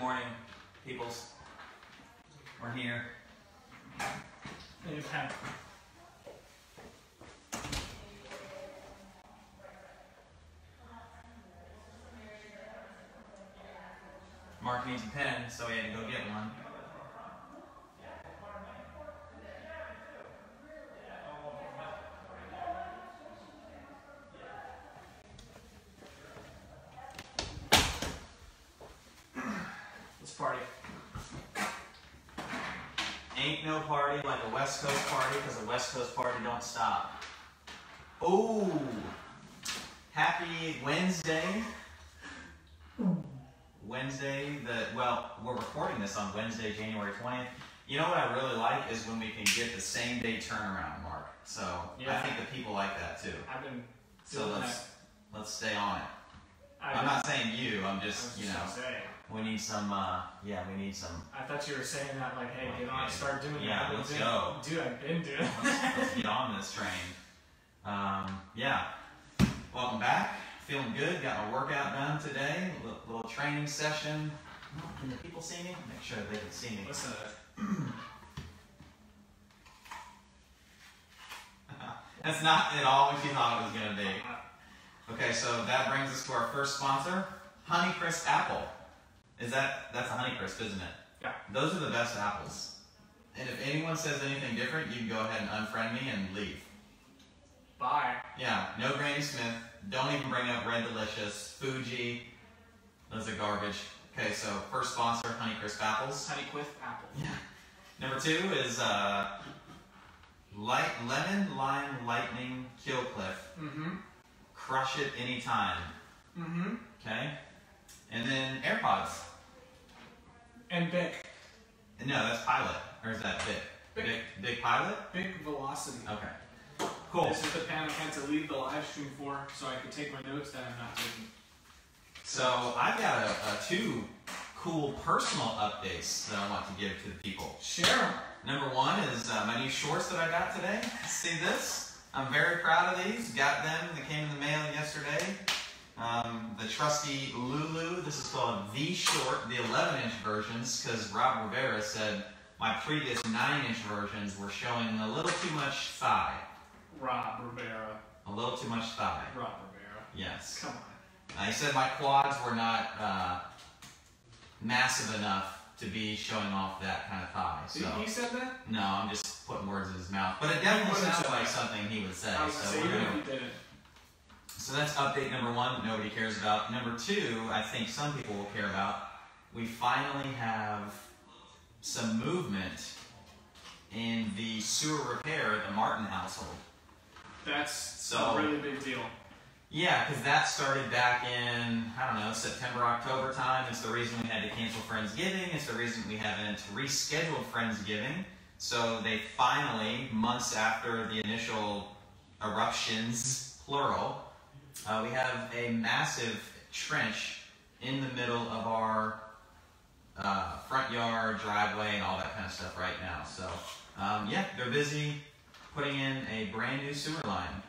Good morning, peoples. We're here. Marc needs a pen, so he had to go get one. Let's party. Party like a West Coast party, because a West Coast party don't stop. Ooh! Happy Wednesday. Wednesday, the well, we're recording this on Wednesday, January 20th. You know what I really like is when we can get the same day turnaround, Marc. So I think the people like that too. I've been So let's that. let's stay on it. I, I'm not saying you. I'm just you know. We need some. uh Yeah, we need some. I thought you were saying that like, hey, get on, Okay. start doing Yeah, that. I've let's go. Dude, I've been doing. Let's, let's get on this train. Um, yeah. Welcome back. Feeling good. Got my workout done today. Little, little training session. Can the people see me? Make sure they can see me. Listen to. That's not at all what you thought it was going to be. Okay, so that brings us to our first sponsor, Honeycrisp Apple. Is that that's a Honeycrisp, isn't it? Yeah. Those are the best apples. And if anyone says anything different, you can go ahead and unfriend me and leave. Bye. Yeah, no Granny Smith. Don't even bring up Red Delicious, Fuji. Those are garbage. Okay, so first sponsor, Honeycrisp Apples. Honeyquist apple. Yeah. Number two is uh, light lemon lime lightning Kill Cliff. Mm-hmm. Crush it anytime. Mm-hmm. Okay. And then AirPods. And big. No, that's Pilot. Or is that Bic? Bic. Bic, Bic Pilot. Bic Velocity. Okay. Cool. This is the pen I had to leave the live stream for, so I could take my notes that I'm not taking. So I've got a, a two cool personal updates that I want to give to the people. Share 'em. Number one is uh, my new shorts that I got today. See this? I'm very proud of these. Got them. They came in the mail yesterday. Um, the trusty Lulu. This is called the short, the 11 inch versions, because Rob Rivera said my previous 9 inch versions were showing a little too much thigh. Rob Rivera. A little too much thigh. Rob Rivera. Yes. Come on. Uh, he said my quads were not uh, massive enough to be showing off that kind of thigh. So He said that? no, I'm just putting words in his mouth. But it definitely sounds like something he would say. I was gonna So we're gonna. If he didn't. So that's update number one. Nobody cares about. Number two, I think some people will care about. We finally have some movement in the sewer repair at the Martin household. That's So- a really big deal. Yeah, because that started back in, I don't know, September, October time. It's the reason we had to cancel Friendsgiving. It's the reason we haven't rescheduled Friendsgiving. So they finally, months after the initial eruptions, plural, uh, we have a massive trench in the middle of our uh, front yard, driveway, and all that kind of stuff right now. So, um, yeah, they're busy putting in a brand new sewer line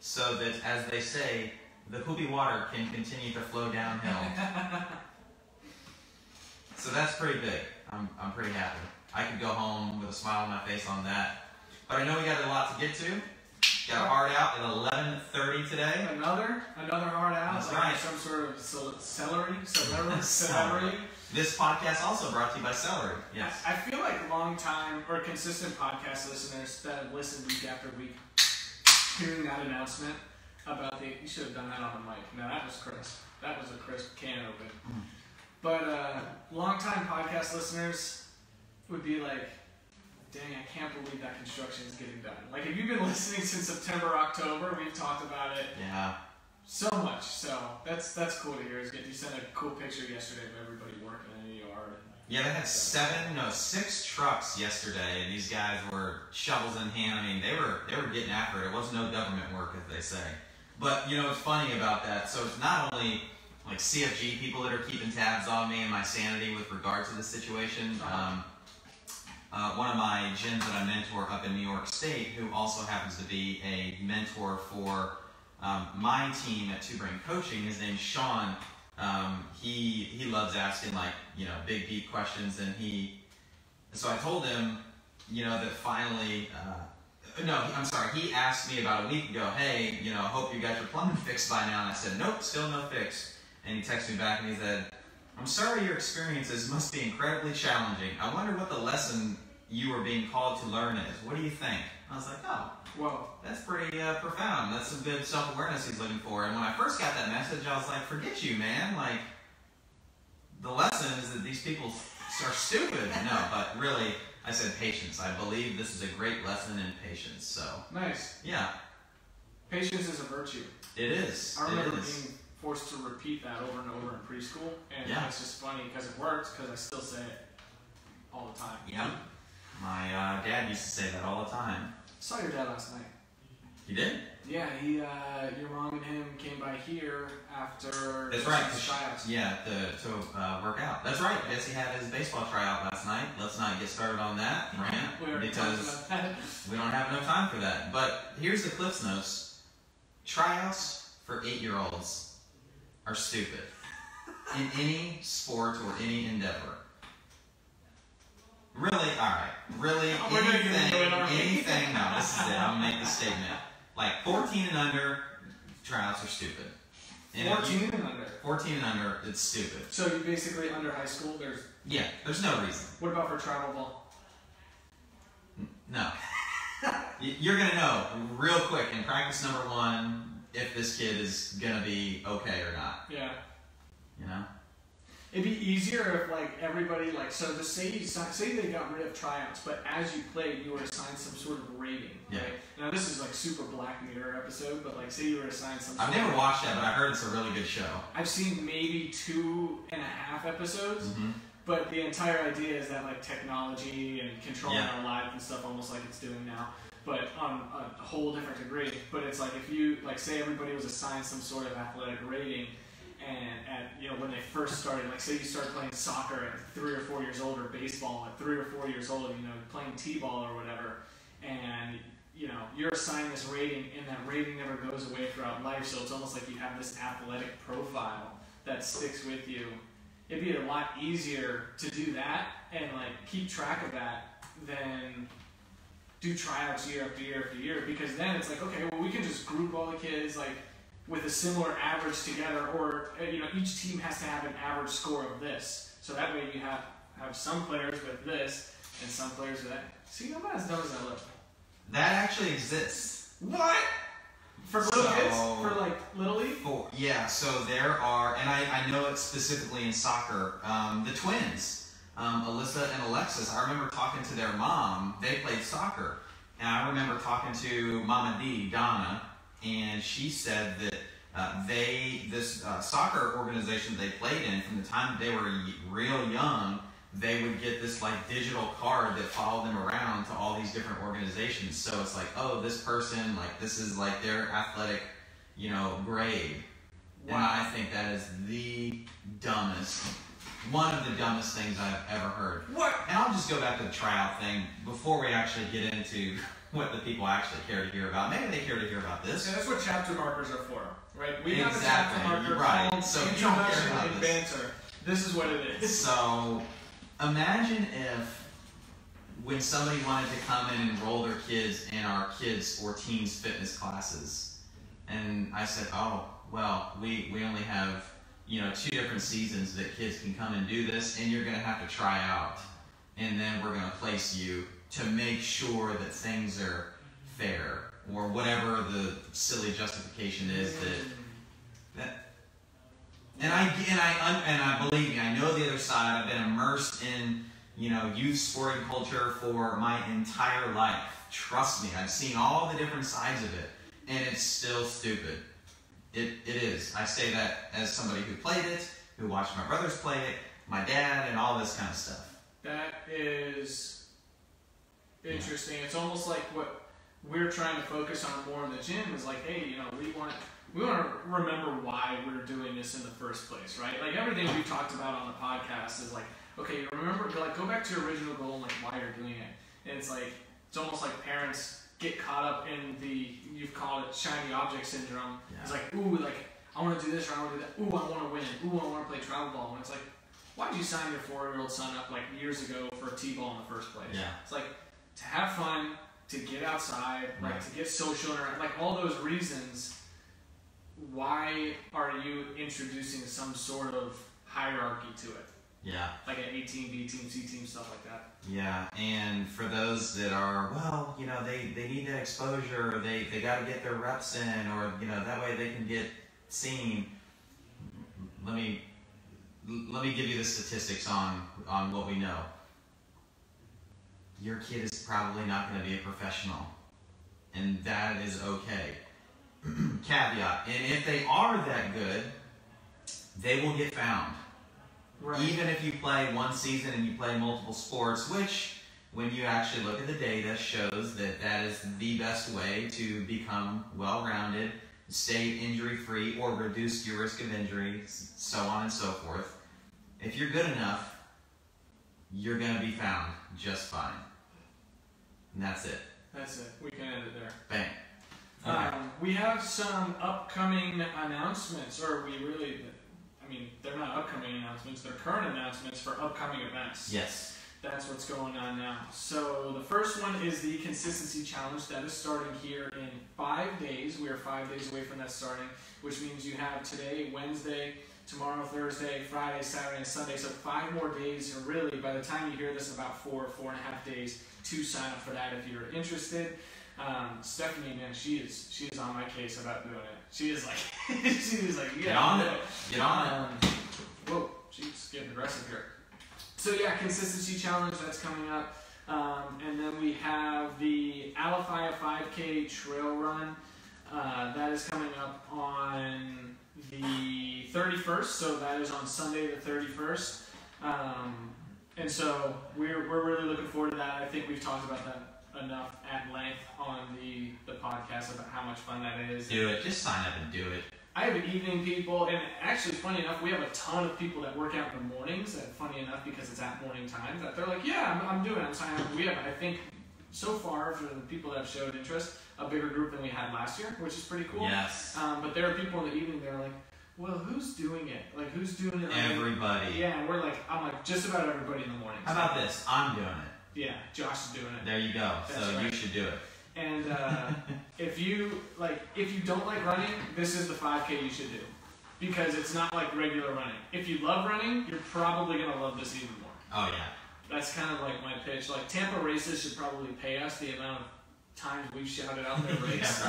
so that, as they say, the poopy water can continue to flow downhill. so that's pretty big. I'm, I'm pretty happy. I could go home with a smile on my face on that. But I know we got a lot to get to. Got a hard out at 11:30 today. Another, another hard out, That's like right. some sort of celery, celery, Celery. This podcast also brought to you by Celery. Yes. I I feel like long time or consistent podcast listeners that have listened week after week, hearing that announcement about the, you should have done that on the mic. No, that was crisp. That was a crisp can open. Mm. But uh, long time podcast listeners would be like, dang, I can't believe that construction is getting done. Like, if you've been listening since September, October, we've talked about it Yeah. so much. So that's that's cool to hear. Is. You sent a cool picture yesterday of everybody working in the yard. Yeah, they had seven, no, six trucks yesterday, and these guys were shovels in hand. I mean, they were they were getting after it. It wasn't no government work, as they say. But you know, it's funny about that? So it's not only like CFG people that are keeping tabs on me and my sanity with regard to the situation. Um, uh, one of my gyms that I mentor up in New York State, who also happens to be a mentor for um, my team at Two Brain Coaching, his name's Sean. Um, he he loves asking like you know big deep questions, and he. So I told him, you know, that finally. Uh, no, I'm sorry. He asked me about a week ago. Hey, you know, I hope you got your plumbing fixed by now. And I said, nope, still no fix. And he texted me back and he said, I'm sorry your experiences must be incredibly challenging. I wonder what the lesson you are being called to learn is. What do you think? I was like, oh, Well, that's pretty uh, profound. That's some good self awareness he's looking for. And when I first got that message, I was like, forget you, man. Like, the lesson is that these people are stupid. No, but really, I said patience. I believe this is a great lesson in patience. So, nice. yeah, Patience is a virtue. it is. I remember it is. being forced to repeat that over and over in preschool, and Yeah. it's just funny because it works because I still say it all the time. Yeah. My uh, dad used to say that all the time. Saw your dad last night. You did? Yeah, he, uh, your mom and him came by here after That's right. the tryouts. Yeah, to, to uh, work out. That's right. Jesse had his baseball tryout last night. Let's not get started on that, We Rant, because that. we don't have enough time for that. But here's the Cliffs Notes. Tryouts for eight-year-olds are stupid in any sport or any endeavor. Really? Alright. Really? Oh, we're gonna get anything, into it, aren't we? anything, no, this is it. I'm gonna make the statement. Like 14 and under, tryouts are stupid. And if you- 14 and under. 14 and under, it's stupid. So you basically under high school. There's Yeah, there's no reason. what about for travel ball? No. You're gonna know real quick in practice number one if this kid is gonna be okay or not. Yeah. You know? It'd be easier if like everybody like so the say you say they got rid of tryouts, but as you played you were assigned some sort of rating. Yeah. Right? Now this is like super Black Mirror episode, but like say you were assigned some. I've never watched that, but I heard it's a really good show. I've seen maybe two and a half episodes, hmm but the entire idea is that like technology and controlling Yeah. our lives and stuff, almost like it's doing now, but on a whole different degree. But it's like if you like say everybody was assigned some sort of athletic rating, and at you know when they first started, like say you started playing soccer at three or four years old, or baseball at three or four years old, you know playing t-ball or whatever, and you know you're assigned this rating, and that rating never goes away throughout life. So it's almost like you have this athletic profile that sticks with you. It'd be a lot easier to do that and like keep track of that than do tryouts year after year after year because then it's like okay well we can just group all the kids like with a similar average together or uh, you know each team has to have an average score of this. So that way you have have some players with this and some players with that. See I'm not as dumb as I look. That actually exists. what? For little kids? For like little league? For, yeah, so there are, and I, I know it specifically in soccer, um, the twins, um, Alyssa and Alexis. I remember talking to their mom. They played soccer. And I remember talking to Mama D, Donna, and she said that uh, they, this uh, soccer organization they played in, from the time they were real young, they would get this like digital card that followed them around to all these different organizations. So it's like, oh, this person, like this is like their athletic, you know, grade. And I think that is the dumbest, one of the dumbest things I've ever heard. what And I'll just go back to the tryout thing before we actually get into what the people actually care to hear about. Maybe they care to hear about this. And that's what chapter markers are for, right? We have a Exactly, chapter marker you're right. called So you don't care Introduction about and this. Banter. This is what it is. So imagine if when somebody wanted to come in and enroll their kids in our kids or teens fitness classes, and I said, oh, well, we, we only have, you know, two different seasons that kids can come and do this, and you're going to have to try out. And then we're going to place you to make sure that things are fair, or whatever the silly justification is that that and I and I and I believe me, I know the other side. I've been immersed in you know youth sporting culture for my entire life. Trust me, I've seen all the different sides of it, and it's still stupid. It it is. I say that as somebody who played it, who watched my brothers play it, my dad, and all this kind of stuff. That is interesting. It's almost like what we're trying to focus on more in the gym is like, hey, you know, we want we want to remember why we're doing this in the first place, right? Like everything we've talked about on the podcast is like, okay, remember, like go back to your original goal and like why you're doing it. And it's like it's almost like parents get caught up in the you've called it shiny object syndrome. It's like, ooh, like I want to do this or I want to do that. Ooh, I want to win. Ooh, I want to play travel ball. And it's like, why'd you sign your four-year-old son up like years ago for t-ball in the first place? Yeah. It's like to have fun, to get outside, like Right. to get social, like all those reasons. Why are you introducing some sort of hierarchy to it, Yeah. like an A team, B team, C team, stuff like that? Yeah, and for those that are, well, you know, they, they need that exposure, or they, they got to get their reps in, or, you know, that way they can get seen. Let me let me give you the statistics on on what we know. Your kid is probably not going to be a professional, and that is okay. Caveat: and if they are that good, they will get found. Even if you play one season and you play multiple sports, which, when you actually look at the data, shows that that is the best way to become well rounded, stay injury free, or reduce your risk of injury, so on and so forth. If you're good enough, you're going to be found just fine. And that's it. That's it. We can end it there. Bang. Okay. Um, we have some upcoming announcements, or we really, I mean, they're not upcoming announcements, they're current announcements for upcoming events. yes. That's what's going on now. So the first one is the consistency challenge that is starting here in five days. We are five days away from that starting, which means you have today, Wednesday, tomorrow, Thursday, Friday, Saturday, and Sunday. So five more days, or really, by the time you hear this, about four, four and a half days to sign up for that if you're interested. Um, Stephanie, man, she is she is on my case about doing it. She is like she is like yeah, Get on it. Get on it. um, whoa, she's getting aggressive here. So yeah, consistency challenge that's coming up, um, and then we have the Alafaya 5K trail run uh, that is coming up on the 31st. So that is on Sunday the 31st, um, and so we're we're really looking forward to that. I think we've talked about that enough at length on the the podcast about how much fun that is. Do it. Just sign up and do it. I have evening people, and actually, funny enough, we have a ton of people that work out in the mornings. And funny enough, because it's at morning time, that they're like, "Yeah, I'm, I'm doing. it. I'm signing up." We have, I think, so far for the people that have showed interest, a bigger group than we had last year, which is pretty cool. Yes. Um, but there are people in the evening that are like, "Well, who's doing it? Like, who's doing it?" Like, Everybody. yeah, and we're like, I'm like, just about everybody in the morning. How about this? I'm doing it. Yeah, Josh is doing it. There you go. That's so you should do it. And uh, if you like, if you don't like running, this is the 5K you should do, because it's not like regular running. If you love running, you're probably gonna love this even more. Oh yeah. That's kind of like my pitch. Like Tampa races should probably pay us the amount of times we've shouted out their race.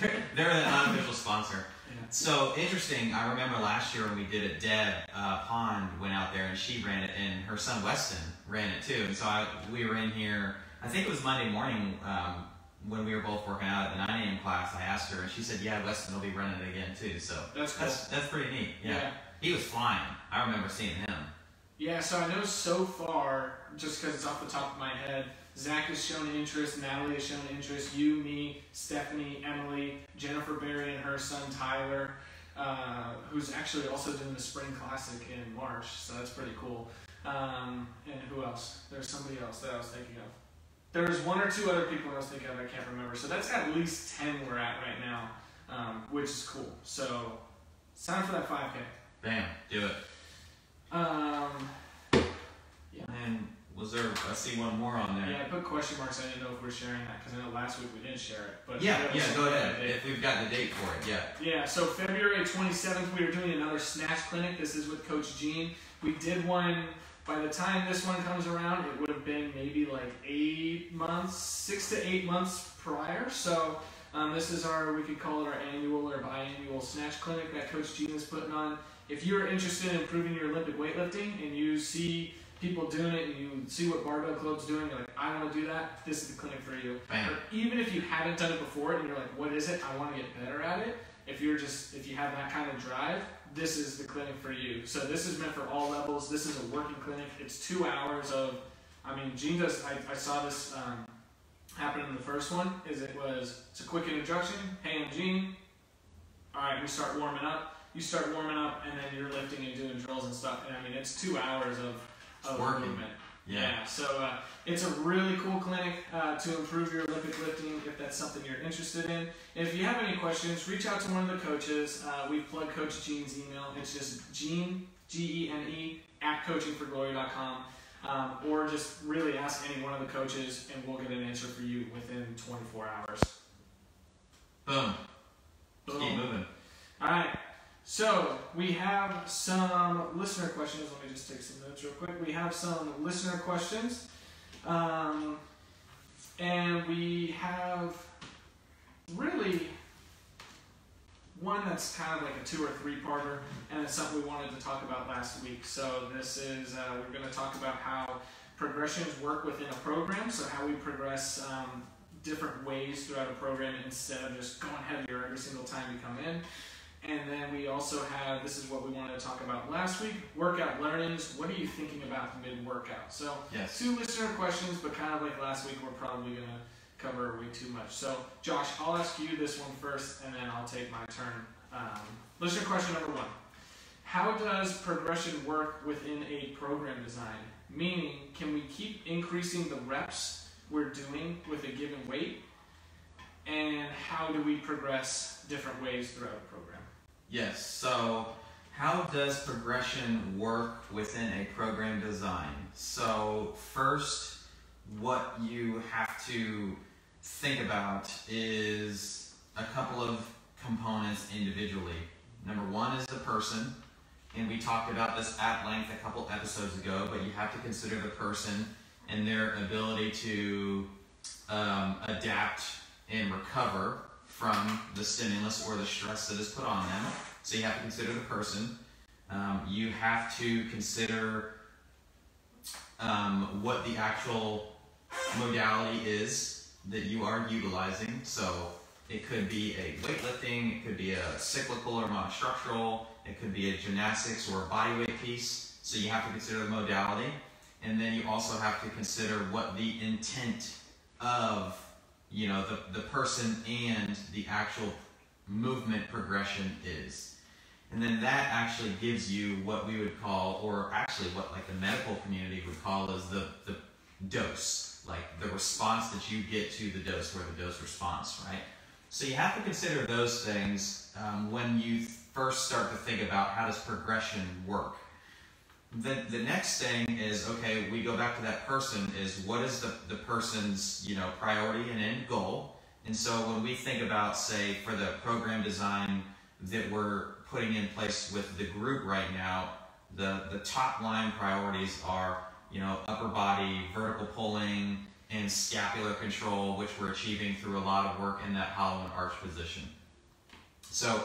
Yeah, They're an unofficial sponsor. Yeah. So interesting. I remember last year when we did it, Deb uh, Pond went out there and she ran it, and her son Weston ran it too. And so I, we were in here. I think it was Monday morning um, when we were both working out at the 9 a.m. class. I asked her, and she said, "Yeah, Weston will be running it again too." So That's cool. that's that's pretty neat. Yeah. yeah. He was flying. I remember seeing him. Yeah, so I know so far, just because it's off the top of my head, Zach has shown interest, Natalie has shown interest, you, me, Stephanie, Emily, Jennifer Berry, and her son Tyler, uh, who's actually also doing the Spring Classic in March, so that's pretty cool. Um, and who else? There's somebody else that I was thinking of. There's one or two other people I was thinking of, I can't remember. So that's at least 10 we're at right now, um, which is cool. So sign up for that 5K. Bam, do it. Um, And was there? I see one more on there. Yeah, I put question marks. I didn't know if we're sharing that because I know last week we didn't share it. But Yeah, yeah, go ahead. If we've got the date for it, yeah. Yeah, so February 27th, we are doing another snatch clinic. This is with Coach Gene. We did one. By the time this one comes around, it would have been maybe like eight months, six to eight months prior. So um, this is our, we could call it our annual or biannual snatch clinic that Coach Gene is putting on. If you're interested in improving your Olympic weightlifting and you see people doing it and you see what barbell club's doing, you're like, I want to do that. This is the clinic for you. Bam. Or even if you haven't done it before and you're like, what is it? I want to get better at it. If you're just, if you have that kind of drive, this is the clinic for you. So this is meant for all levels. This is a working clinic. It's two hours of, I mean, Gene does, I, I saw this um, happen in the first one, is it was, it's a quick introduction. Hey, I'm Gene. All right, we start warming up. You start warming up and then you're lifting and doing drills and stuff. And I mean, it's two hours of, of Working. movement. Yeah. So uh, it's a really cool clinic uh, to improve your Olympic lifting if that's something you're interested in. If you have any questions, reach out to one of the coaches. Uh, we've plugged Coach Gene's email. It's just Gene, G E N E, at coachingforglory.com. Um, or just really ask any one of the coaches and we'll get an answer for you within 24 hours. Boom. Let's keep Boom. moving. All right. So we have some listener questions. Let me just take some notes real quick. We have some listener questions, um, and we have really one that's kind of like a two or three parter, and it's something we wanted to talk about last week. So this is uh, we're going to talk about how progressions work within a program. So how we progress um, different ways throughout a program instead of just going heavier every single time you come in. And then we also have this is what we wanted to talk about last week workout learnings. What are you thinking about mid workout? So, Yes. two listener questions, but kind of like last week, we're probably going to cover way too much. So, Josh, I'll ask you this one first, and then I'll take my turn. Um, listener question number one How does progression work within a program design? Meaning, can we keep increasing the reps we're doing with a given weight? And how do we progress different ways throughout a program? Yes. So, how does progression work within a program design? So, first, what you have to think about is a couple of components individually. Number one is the person, and we talked about this at length a couple episodes ago, but you have to consider the person and their ability to um, adapt and recover from the stimulus or the stress that is put on them. So you have to consider the person. Um, you have to consider um, what the actual modality is that you are utilizing. So it could be a weightlifting, it could be a cyclical or monostructural, it could be a gymnastics or a bodyweight piece. So you have to consider the modality. And then you also have to consider what the intent of you know the, the person and the actual movement progression is. And then that actually gives you what we would call or actually what like the medical community would call is the, the dose like the response that you get to the dose or the dose response right? So you have to consider those things um, when you first start to think about how does progression work the, the next thing is okay we go back to that person is what is the, the person's you know priority and end goal? And so when we think about say for the program design that we're putting in place with the group right now the, the top line priorities are you know upper body vertical pulling and scapular control which we're achieving through a lot of work in that hollow and arch position. So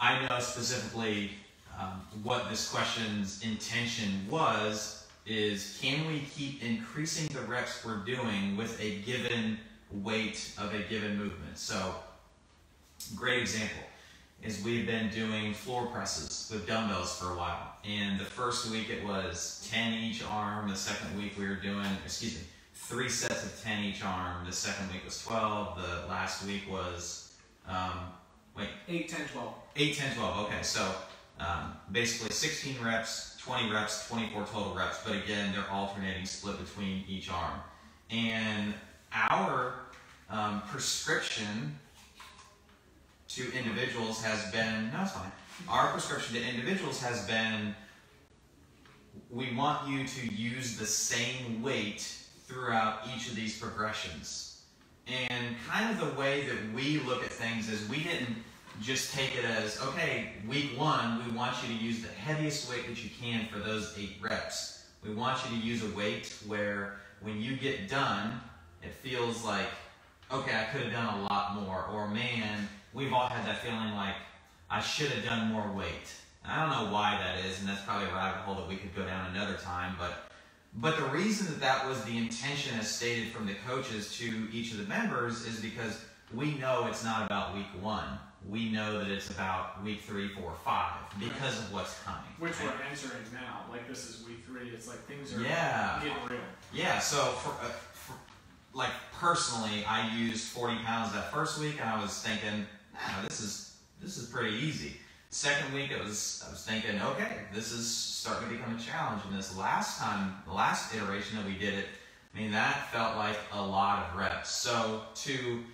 i know specifically um, what this question's intention was is can we keep increasing the reps we're doing with a given weight of a given movement? So, great example is we've been doing floor presses with dumbbells for a while. And the first week it was 10 each arm. The second week we were doing, excuse me, three sets of 10 each arm. The second week was 12. The last week was, um, wait, 8, 10, 12. 8, 10, 12. Okay, so um, basically 16 reps, 20 reps, 24 total reps, but again, they're alternating split between each arm. And our um, prescription to individuals has been, no, it's fine. Our prescription to individuals has been we want you to use the same weight throughout each of these progressions. And kind of the way that we look at things is we didn't just take it as, okay, week one, we want you to use the heaviest weight that you can for those eight reps. We want you to use a weight where when you get done, it feels like, okay, I could have done a lot more. Or man, we've all had that feeling like, I should have done more weight. I don't know why that is, and that's probably a rabbit hole that we could go down another time, but but the reason that that was the intention as stated from the coaches to each of the members is because we know it's not about week one. We know that it's about week three, four, five because of what's coming. Which right? we're entering now. Like this is week three. It's like things are Yeah. getting real. Yeah, so for, uh, for like personally, I used 40 pounds that first week, and I was thinking, nah, this is this is pretty easy. Second week, it was I was thinking, okay, this is starting to become a challenge. And this last time, the last iteration that we did it, I mean, that felt like a lot of reps. So to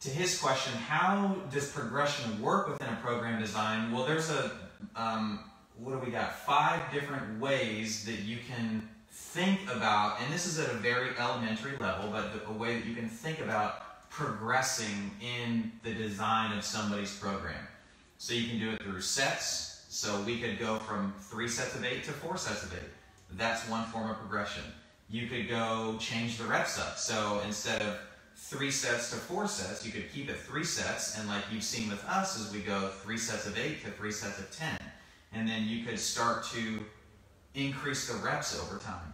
to his question, how does progression work within a program design? Well, there's a um, what do we got? Five different ways that you can think about, and this is at a very elementary level, but the, a way that you can think about progressing in the design of somebody's program. So you can do it through sets. So we could go from three sets of eight to four sets of eight. That's one form of progression. You could go change the reps up. So instead of three sets to four sets, you could keep it three sets, and like you've seen with us, as we go three sets of eight to three sets of ten. And then you could start to increase the reps over time.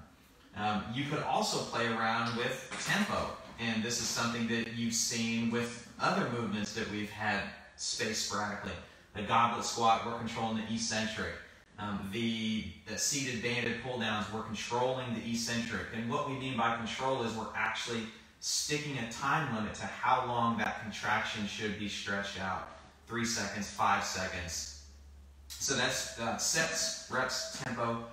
Um, you could also play around with tempo, and this is something that you've seen with other movements that we've had spaced sporadically. The goblet squat, we're controlling the eccentric. Um, the, the, seated banded pull downs, we're controlling the eccentric. And what we mean by control is we're actually sticking a time limit to how long that contraction should be stretched out. Three seconds, five seconds. So that's uh, sets, reps, tempo,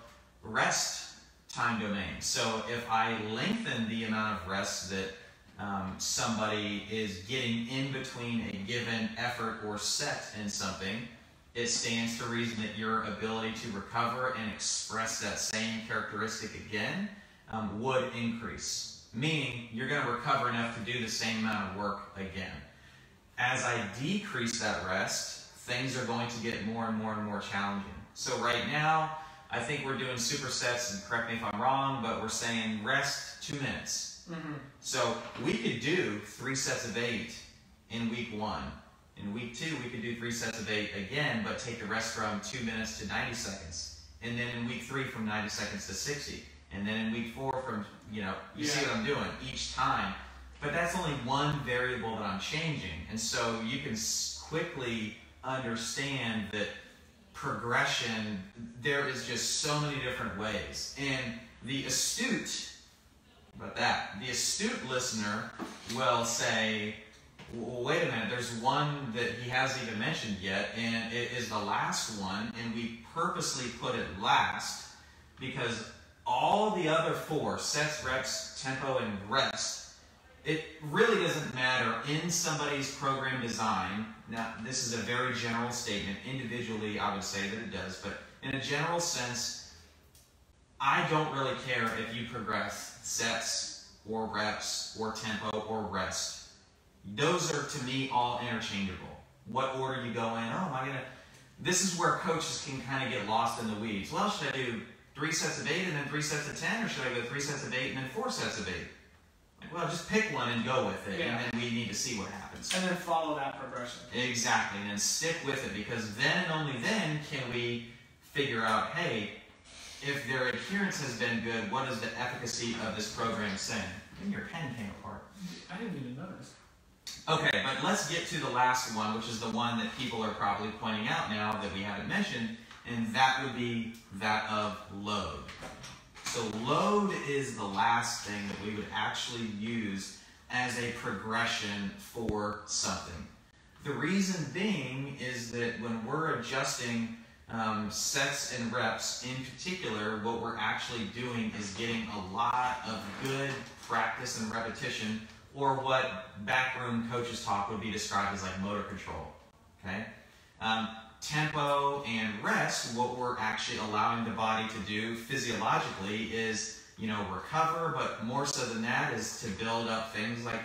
rest, time domain. So if I lengthen the amount of rest that um, somebody is getting in between a given effort or set in something, it stands to reason that your ability to recover and express that same characteristic again um, would increase meaning you're going to recover enough to do the same amount of work again. As I decrease that rest, things are going to get more and more and more challenging. So right now, I think we're doing supersets, and correct me if I'm wrong, but we're saying rest two minutes. Mm-hmm. So we could do three sets of eight in week one. In week two, we could do three sets of eight again, but take the rest from two minutes to 90 seconds. And then in week three, from 90 seconds to 60. And then in week four, from you know, you yeah. see what I'm doing each time. But that's only one variable that I'm changing. And so you can quickly understand that progression, there is just so many different ways. And the astute, about that, the astute listener will say, well, wait a minute, there's one that he hasn't even mentioned yet, and it is the last one, and we purposely put it last because all the other four sets, reps, tempo, and rest, it really doesn't matter in somebody's program design. Now, this is a very general statement. Individually, I would say that it does, but in a general sense, I don't really care if you progress sets or reps or tempo or rest. Those are to me all interchangeable. What order you go in? Oh, am I gonna? This is where coaches can kind of get lost in the weeds. Well, should I do three sets of eight and then three sets of ten, or should I go three sets of eight and then four sets of eight? Like, well, just pick one and go with it, yeah. and then we need to see what happens. And then follow that progression. Exactly, and then stick with it because then and only then can we figure out, hey, if their adherence has been good, what is the efficacy of this program saying? And your pen came apart. I didn't even notice. Okay, but let's get to the last one, which is the one that people are probably pointing out now that we haven't mentioned, and that would be that of load. So load is the last thing that we would actually use as a progression for something. The reason being is that when we're adjusting um, sets and reps in particular, what we're actually doing is getting a lot of good practice and repetition, or what backroom coaches talk would be described as like motor control. Okay? Um, tempo and rest, what we're actually allowing the body to do physiologically is, you know, recover, but more so than that is to build up things like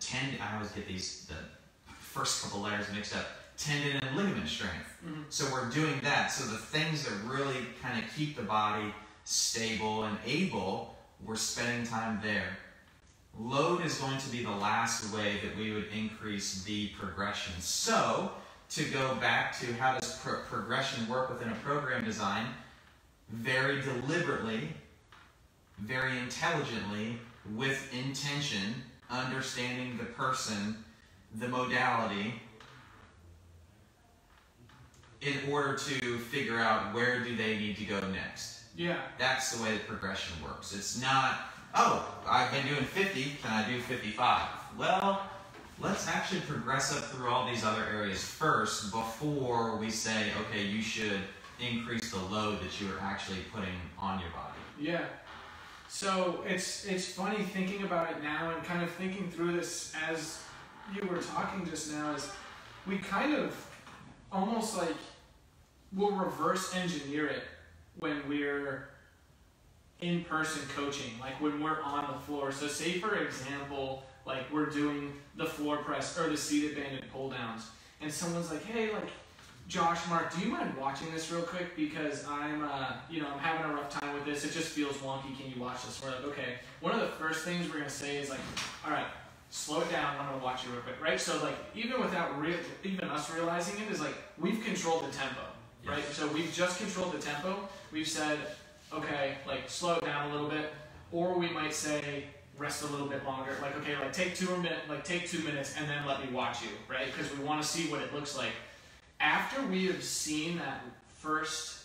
tendon. I always get these the first couple letters mixed up. Tendon and ligament strength. Mm-hmm. So we're doing that. So the things that really kind of keep the body stable and able, we're spending time there. Load is going to be the last way that we would increase the progression. So to go back to how does pro- progression work within a program design, very deliberately, very intelligently, with intention, understanding the person, the modality, in order to figure out where do they need to go next. Yeah. That's the way the progression works. It's not, oh, I've been doing 50, can I do 55? Well, let's actually progress up through all these other areas first before we say, okay, you should increase the load that you are actually putting on your body. Yeah. So it's it's funny thinking about it now and kind of thinking through this as you were talking just now is we kind of almost like will reverse engineer it when we're in person coaching, like when we're on the floor. So say for example, like we're doing the floor press or the seated banded pull downs, and someone's like, hey, like Josh, Marc, do you mind watching this real quick? Because I'm, uh, you know, I'm having a rough time with this. It just feels wonky. Can you watch this? We're like, okay. One of the first things we're gonna say is like, all right, slow it down. I'm gonna watch you real quick, right? So like, even without real, even us realizing it, is like we've controlled the tempo, right? So we've just controlled the tempo. We've said, okay, like slow it down a little bit, or we might say rest a little bit longer. Like, okay, like take two minutes, like take two minutes, and then let me watch you, right? Because we want to see what it looks like after we have seen that first,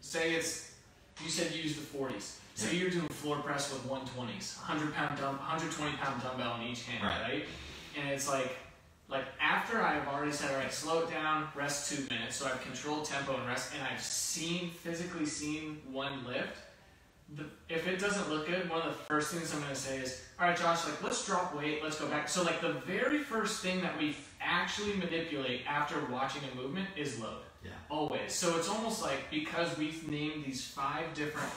say it's, you said you use the 40s. Say yeah. you're doing floor press with 120s, 100 pound dumb, 120 pound dumbbell in each hand, right. right? And it's like, like after I've already said, all right, slow it down, rest two minutes. So I've controlled tempo and rest, and I've seen physically seen one lift. The, if it doesn't look good, one of the first things I'm going to say is, all right, Josh, like let's drop weight, let's go back. So like the very first thing that we actually manipulate after watching a movement is load. Yeah. Always. So it's almost like because we've named these five different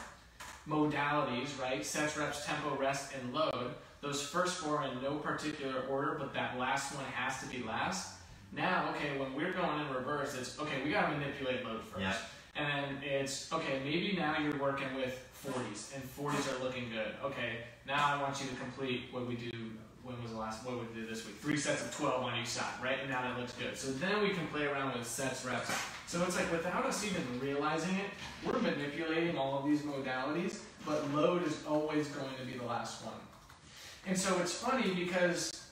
modalities, right? Sets, reps, tempo, rest, and load. Those first four are in no particular order, but that last one has to be last. Now, okay, when we're going in reverse, it's okay, we gotta manipulate load first. Yeah. And then it's okay, maybe now you're working with 40s, and 40s are looking good. Okay, now I want you to complete what we do when was the last, what we did this week? Three sets of 12 on each side, right? And now that looks good. So then we can play around with sets, reps. So it's like without us even realizing it, we're manipulating all of these modalities, but load is always going to be the last one. And so it's funny because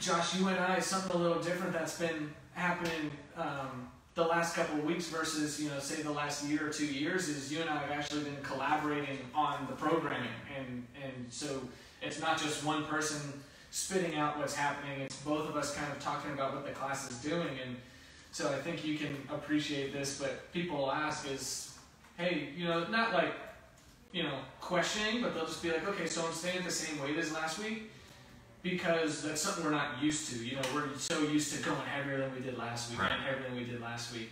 Josh, you and I, something a little different that's been happening um, the last couple of weeks versus, you know, say the last year or two years is you and I have actually been collaborating on the programming. And, and so it's not just one person spitting out what's happening. It's both of us kind of talking about what the class is doing. And so I think you can appreciate this, but people will ask is, hey, you know, not like, you know, questioning, but they'll just be like, okay, so I'm staying at the same weight as last week because that's something we're not used to. You know, we're so used to going heavier than we did last week, right. and heavier than we did last week.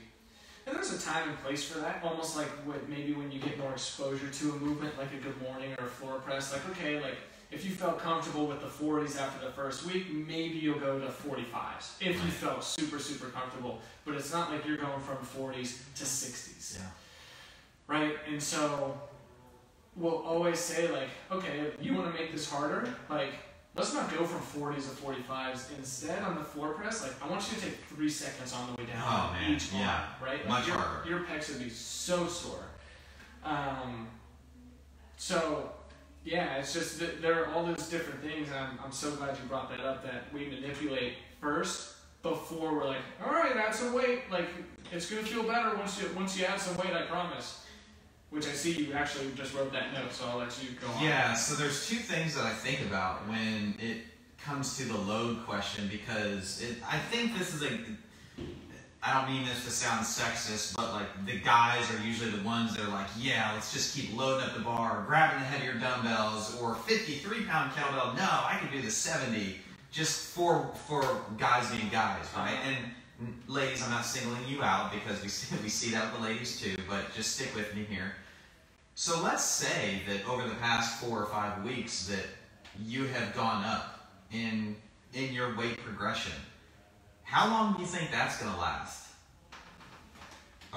And there's a time and place for that, almost like what maybe when you get more exposure to a movement, like a good morning or a floor press, like, okay, like if you felt comfortable with the 40s after the first week, maybe you'll go to 45s if you felt super, super comfortable. But it's not like you're going from 40s to 60s. Yeah. Right? And so we'll always say, like, okay, if you want to make this harder, like, let's not go from 40s to 45s. Instead, on the floor press, like, I want you to take three seconds on the way down oh, man. each one, yeah. right? Like, Much your, harder. Your pecs would be so sore. Um, so yeah, it's just that there are all those different things, and I'm, I'm so glad you brought that up. That we manipulate first before we're like, all right, add some weight. Like it's gonna feel better once you once you add some weight. I promise. Which I see you actually just wrote that note, so I'll let you go on. Yeah. So there's two things that I think about when it comes to the load question because it, I think this is a I don't mean this to sound sexist, but like the guys are usually the ones that are like, yeah, let's just keep loading up the bar, grabbing the heavier dumbbells, or 53 pound kettlebell. No, I can do the 70. Just for for guys being guys, right? Uh-huh. And mm, ladies, I'm not singling you out because we see, we see that with the ladies too, but just stick with me here. So let's say that over the past four or five weeks that you have gone up in in your weight progression how long do you think that's going to last?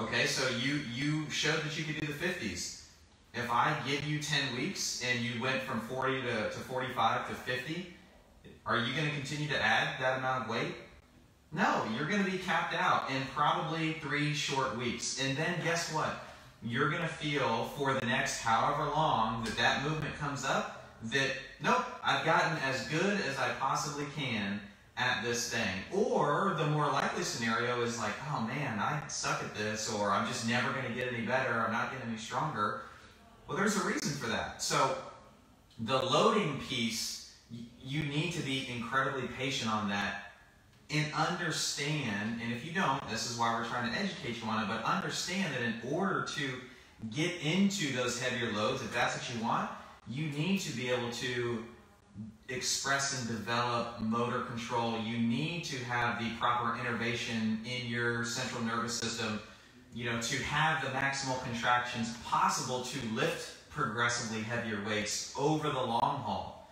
Okay, so you you showed that you could do the 50s. If I give you 10 weeks and you went from 40 to, to 45 to 50, are you going to continue to add that amount of weight? No, you're going to be capped out in probably three short weeks. And then guess what? You're going to feel for the next however long that that movement comes up that, nope, I've gotten as good as I possibly can at this thing. Or the more likely scenario is like, oh man, I suck at this, or I'm just never going to get any better, I'm not getting any stronger. Well, there's a reason for that. So the loading piece you need to be incredibly patient on that and understand. And if you don't, this is why we're trying to educate you on it. But understand that in order to get into those heavier loads, if that's what you want, you need to be able to express and develop motor control. You need to have the proper innervation in your central nervous system, you know, to have the maximal contractions possible to lift progressively heavier weights over the long haul.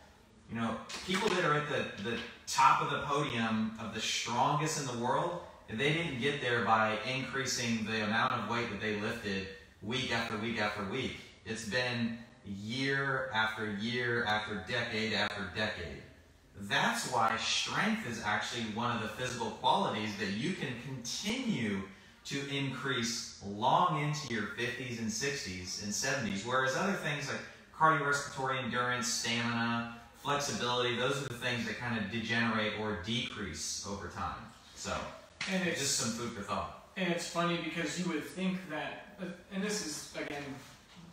You know, people that are at the, the top of the podium of the strongest in the world, and they didn't get there by increasing the amount of weight that they lifted week after week after week. It's been year after year after decade after decade. That's why strength is actually one of the physical qualities that you can continue to increase long into your 50s and 60s and 70s, whereas other things like cardiorespiratory endurance, stamina, flexibility, those are the things that kind of degenerate or decrease over time. So, And it's just some food for thought. And it's funny because you would think that, and this is again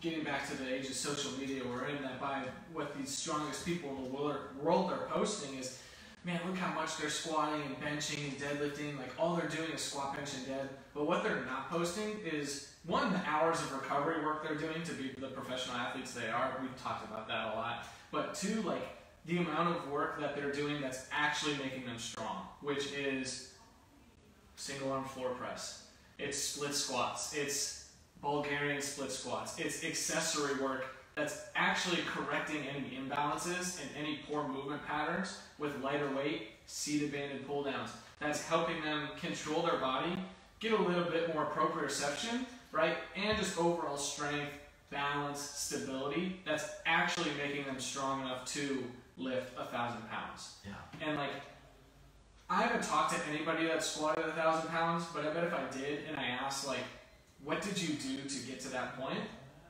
getting back to the age of social media we're in, that by what these strongest people in the world world are posting is, man, look how much they're squatting and benching and deadlifting. Like all they're doing is squat, bench, and dead. But what they're not posting is one, the hours of recovery work they're doing to be the professional athletes they are. We've talked about that a lot. But two, like the amount of work that they're doing that's actually making them strong, which is single arm floor press. It's split squats. It's Bulgarian split squats. It's accessory work that's actually correcting any imbalances and any poor movement patterns with lighter weight, seated banded pull downs. That's helping them control their body, get a little bit more proprioception, right? And just overall strength, balance, stability. That's actually making them strong enough to lift a thousand pounds. Yeah. And like I haven't talked to anybody that squatted a thousand pounds, but I bet if I did and I asked like, what did you do to get to that point?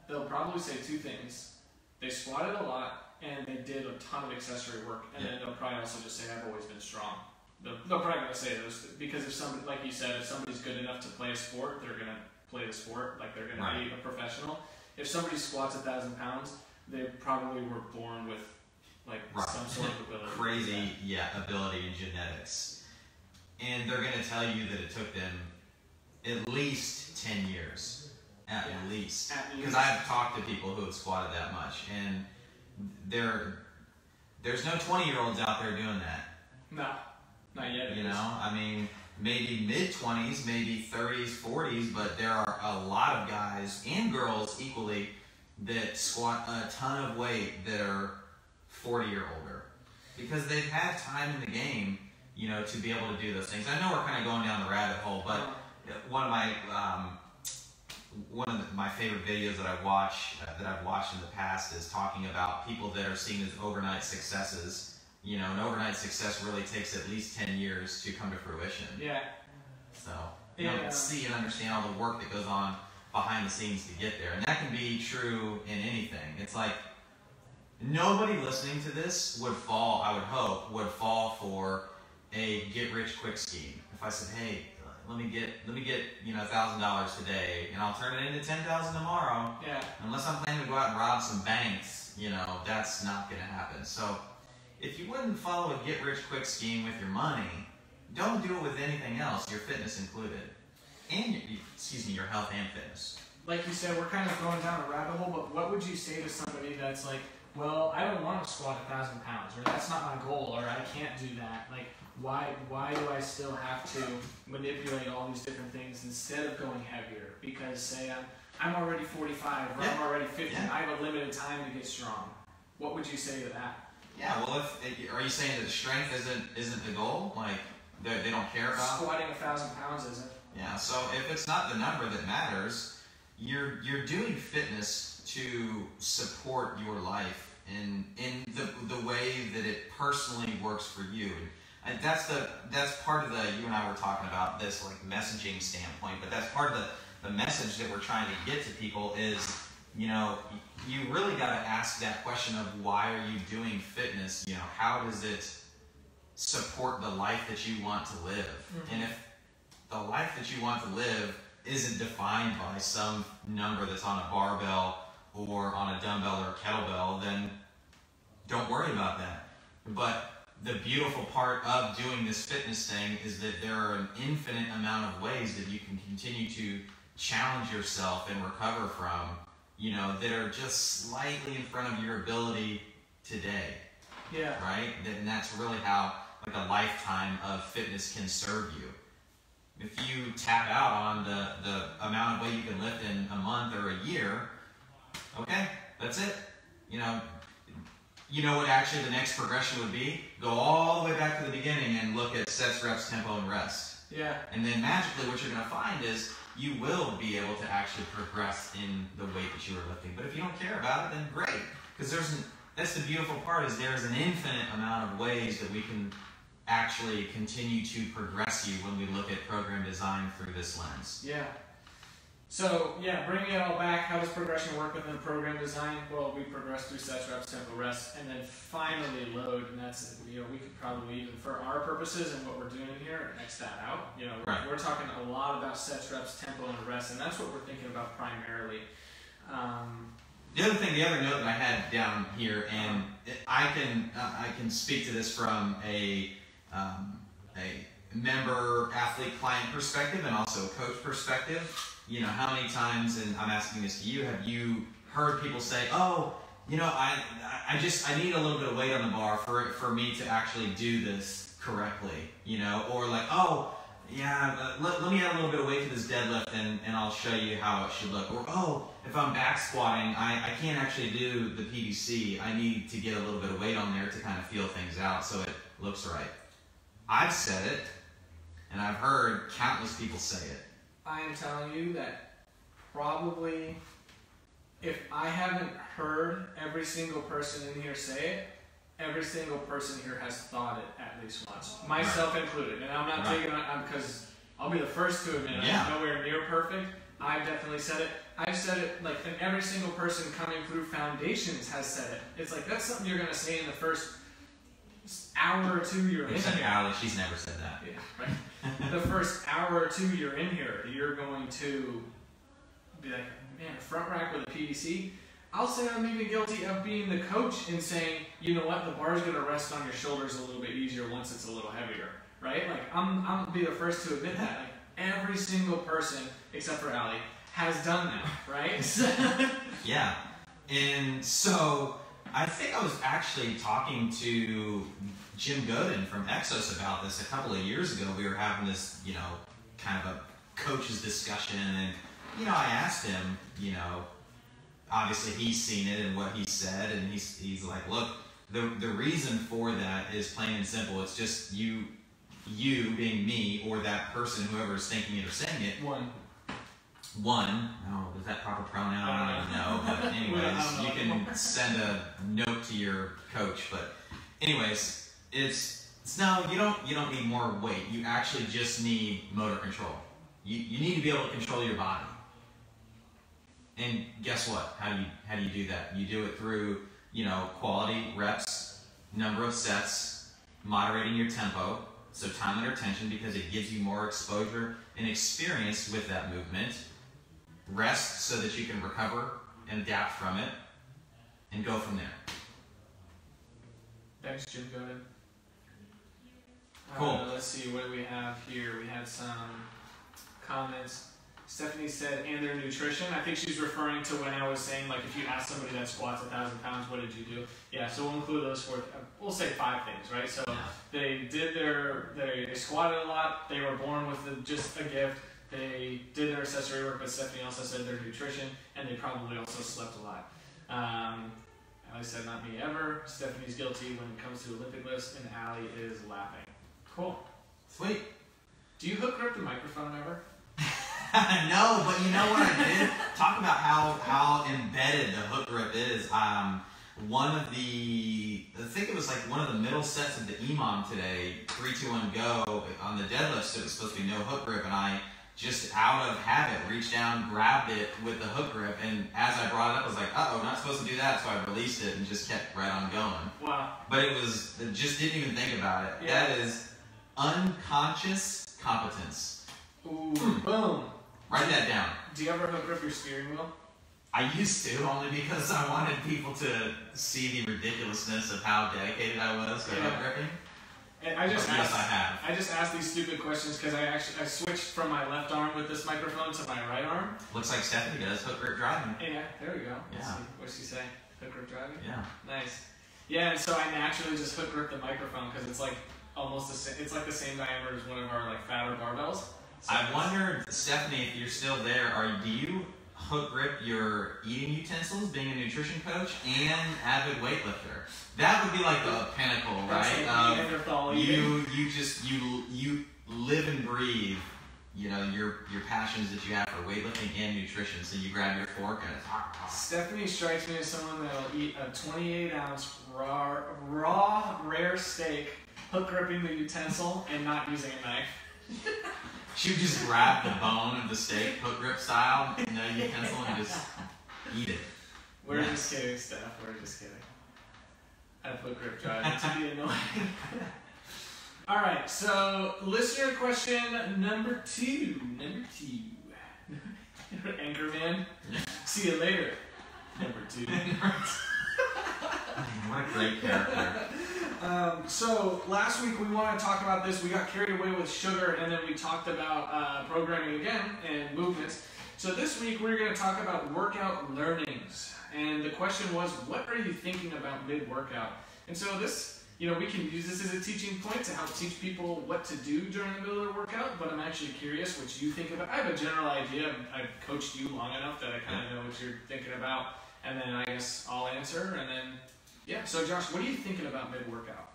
They'll probably say two things. They squatted a lot and they did a ton of accessory work, and then they'll probably also just say, I've always been strong. They'll, they'll probably gonna say those because if somebody, like you said, if somebody's good enough to play a sport, they're gonna play the sport, like they're gonna Right. be a professional. If somebody squats a thousand pounds, they probably were born with like Right. some sort of ability. crazy yeah ability in genetics and they're going to tell you that it took them at least 10 years at Yeah. least because i've talked to people who have squatted that much and there there's no 20 year olds out there doing that No, not yet. you know i mean maybe mid 20s maybe 30s 40s but there are a lot of guys and girls equally that squat a ton of weight that are 40 or older because they've had time in the game you know to be able to do those things i know we're kind of going down the rabbit hole but one of my um, one of the, my favorite videos that I watch uh, that I've watched in the past is talking about people that are seen as overnight successes. You know, an overnight success really takes at least ten years to come to fruition. yeah, So you Yeah. don't see and understand all the work that goes on behind the scenes to get there, and that can be true in anything. It's like nobody listening to this would fall. I would hope would fall for a get rich quick scheme. If I said, hey. Let me get let me get you know thousand dollars today, and I'll turn it into ten thousand tomorrow. yeah, Unless I'm planning to go out and rob some banks, you know, that's not going to happen. So, if you wouldn't follow a get rich quick scheme with your money, don't do it with anything else, your fitness included. And, your, excuse me, your health and fitness. like you said, we're kind of going down a rabbit hole. But what would you say to somebody that's like, well, I don't want to squat a thousand pounds, or that's not my goal, or I can't do that. Like, why? Why do I still have to manipulate all these different things instead of going heavier? Because say I'm I'm already 45 or I'm already 50. Yeah. I have a limited time to get strong. What would you say to that? Yeah, well, if are you saying that strength isn't isn't the goal? Like they, they don't care about? Squatting a thousand pounds isn't. Yeah. So if it's not the number that matters, you're you're doing fitness to support your life in in the the way that it personally works for you. And that's the that's part of the you and I were talking about this like messaging standpoint, but that's part of the the message that we're trying to get to people is you know you really got to ask that question of why are you doing fitness? You know, how does it support the life that you want to live? Mm-hmm. And if the life that you want to live isn't defined by some number that's on a barbell or on a dumbbell or kettlebell, then don't worry about that. But the beautiful part of doing this fitness thing is that there are an infinite amount of ways that you can continue to challenge yourself and recover from, you know, that are just slightly in front of your ability today, Yeah. right? And that's really how like a lifetime of fitness can serve you. If you tap out on the, the amount of weight you can lift in a month or a year, okay, that's it. You know, you know what actually the next progression would be? Go all the way back to the beginning and look at sets, reps, tempo, and rest. Yeah. And then magically, what you're going to find is you will be able to actually progress in the weight that you were lifting. But if you don't care about it, then great, because there's an, that's the beautiful part is there's an infinite amount of ways that we can actually continue to progress you when we look at program design through this lens. Yeah. So yeah, bringing it all back, how does progression work within program design? Well, we progress through sets, reps, tempo, rest, and then finally load. And that's you know we could probably even for our purposes and what we're doing here, X that out. You know, we're, Right. we're talking a lot about sets, reps, tempo, and rest, and that's what we're thinking about primarily. Um, The other thing, the other note that I had down here, and I can uh, I can speak to this from a um, a member, athlete, client perspective, and also a coach perspective. You know, how many times, and I'm asking this to you, have you heard people say, "Oh, you know, I I just I need a little bit of weight on the bar for for me to actually do this correctly," you know, or like, "Oh." Yeah, let, let me add a little bit of weight to this deadlift and, and I'll show you how it should look. Or, oh, if I'm back squatting, I, I can't actually do the PVC. I need to get a little bit of weight on there to kind of feel things out so it looks right. I've said it, and I've heard countless people say it. I am telling you that probably if I haven't heard every single person in here say it, every single person here has thought it at least once, myself included. And I'm not Right. taking it because I'll be the first to admit Yeah. I'm nowhere near perfect. I've definitely said it. I've said it like and every single person coming through foundations has said it. It's like that's something you're gonna say in the first hour or two you're in Except here. Allie, she's never said that. Yeah, right. the first hour or two you're in here, you're going to be like, man, front rack with a PVC. I'll say I'm even guilty of being the coach and saying, you know what, the bar's gonna rest on your shoulders a little bit easier once it's a little heavier, right? Like I'm, I'm gonna be the first to admit that. Like every single person, except for Allie, has done that, right? Yeah. And so I think I was actually talking to Jim Godin from Exos about this a couple of years ago. We were having this, you know, kind of a coach's discussion, and you know, I asked him, you know, obviously he's seen it and what he said, and he's he's like, look, the the reason for that is plain and simple. It's just you, you being me or that person, whoever is thinking it or saying it, One. One, no, is that proper pronoun? I don't even know. But anyways, know you anymore. can send a note to your coach. But anyways, it's, it's no, you don't you don't need more weight. You actually just need motor control. You, you need to be able to control your body. And guess what? How do you how do you do that? You do it through, you know, quality reps, number of sets, moderating your tempo, so time under tension because it gives you more exposure and experience with that movement. Rest so that you can recover and adapt from it and go from there. Thanks, Jim Godin. Cool. Uh, let's see, what do we have here? We had some comments. Stephanie said, and their nutrition. I think she's referring to when I was saying, like, if you ask somebody that squats a thousand pounds, what did you do? Yeah, so we'll include those four. We'll say five things, right? So they did their, they, they squatted a lot. They were born with the, just a gift. They did their accessory work, but Stephanie also said their nutrition, and they probably also slept a lot. Um, Allie said, not me ever. Stephanie's guilty when it comes to Olympic lifts, and Allie is laughing. Cool. Sweet. Do you hook grip the microphone ever? no, but you know what I did? Talk about how how embedded the hook grip is. Um, one of the I think it was like one of the middle sets of the EMOM today, three, two, one, go on the deadlift. so It was supposed to be no hook grip, and I just out of habit reached down, grabbed it with the hook grip, and as I brought it up, I was like, "Uh oh, not supposed to do that." So I released it and just kept right on going. Wow. But it was it just didn't even think about it. Yeah. That is unconscious competence. Ooh, boom. Write that down. Do you ever hook grip your steering wheel? I used to only because I wanted people to see the ridiculousness of how dedicated I was to Yeah. hook gripping. And I just asked, I have. I just asked these stupid questions because I actually I switched from my left arm with this microphone to my right arm. Looks like Stephanie does hook grip driving. Yeah, there we go. Yeah. see. What'd she say? Hook grip driving. Yeah. Nice. Yeah, and so I naturally just hook grip the microphone because it's like almost the same. It's like the same diameter as one of our like fatter barbells. So I wondered, Stephanie, if you're still there, are do you hook grip your eating utensils, being a nutrition coach, and avid weightlifter? That would be like the pinnacle, right? like Of Neanderthal eating. you you just you you live and breathe you know your your passions that you have for weightlifting and nutrition so you grab your fork and it's Stephanie strikes me as someone that'll eat a 28 ounce raw, raw rare steak, hook gripping the utensil, and not using a knife. she would just grab the bone of the steak hook grip style no utensil and just eat it We're just kidding, Steph. We're just kidding. I hook grip driving to be annoying. All right, so listener question number two. Number two. Anchorman. See you later. Number two. what great character Um, so last week we wanted to talk about this. We got carried away with sugar, and then we talked about uh, programming again and movements. So this week we're going to talk about workout learnings. And the question was, what are you thinking about mid-workout? And so this, you know, we can use this as a teaching point to help teach people what to do during the middle of their workout. But I'm actually curious what you think about. I have a general idea. I've coached you long enough that I kind of know what you're thinking about. And then I guess I'll answer, and then yeah. So Josh, what are you thinking about mid-workout?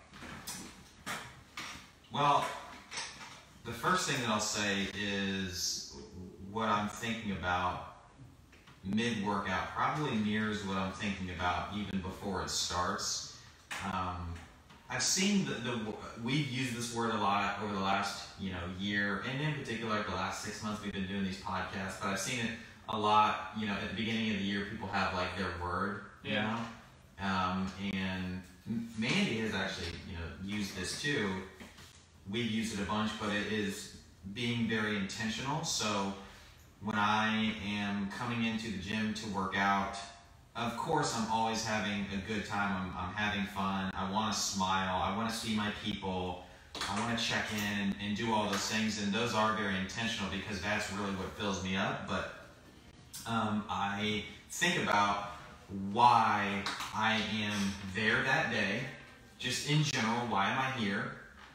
well the first thing that i'll say is what i'm thinking about mid workout probably mirrors what i'm thinking about even before it starts um, I've seen the, the we've used this word a lot over the last you know year, and in particular the last six months we've been doing these podcasts. But I've seen it a lot. You know, at the beginning of the year, people have like their word. You Yeah. know? Um, and Mandy has actually you know used this too. We've used it a bunch, but it is being very intentional. So when I am coming into the gym to work out, of course, I'm always having a good time. I'm, I'm having fun. I want to smile. I want to see my people. I want to check in and, and do all those things. And those are very intentional because that's really what fills me up. But um, I think about why I am there that day, just in general, why am I here?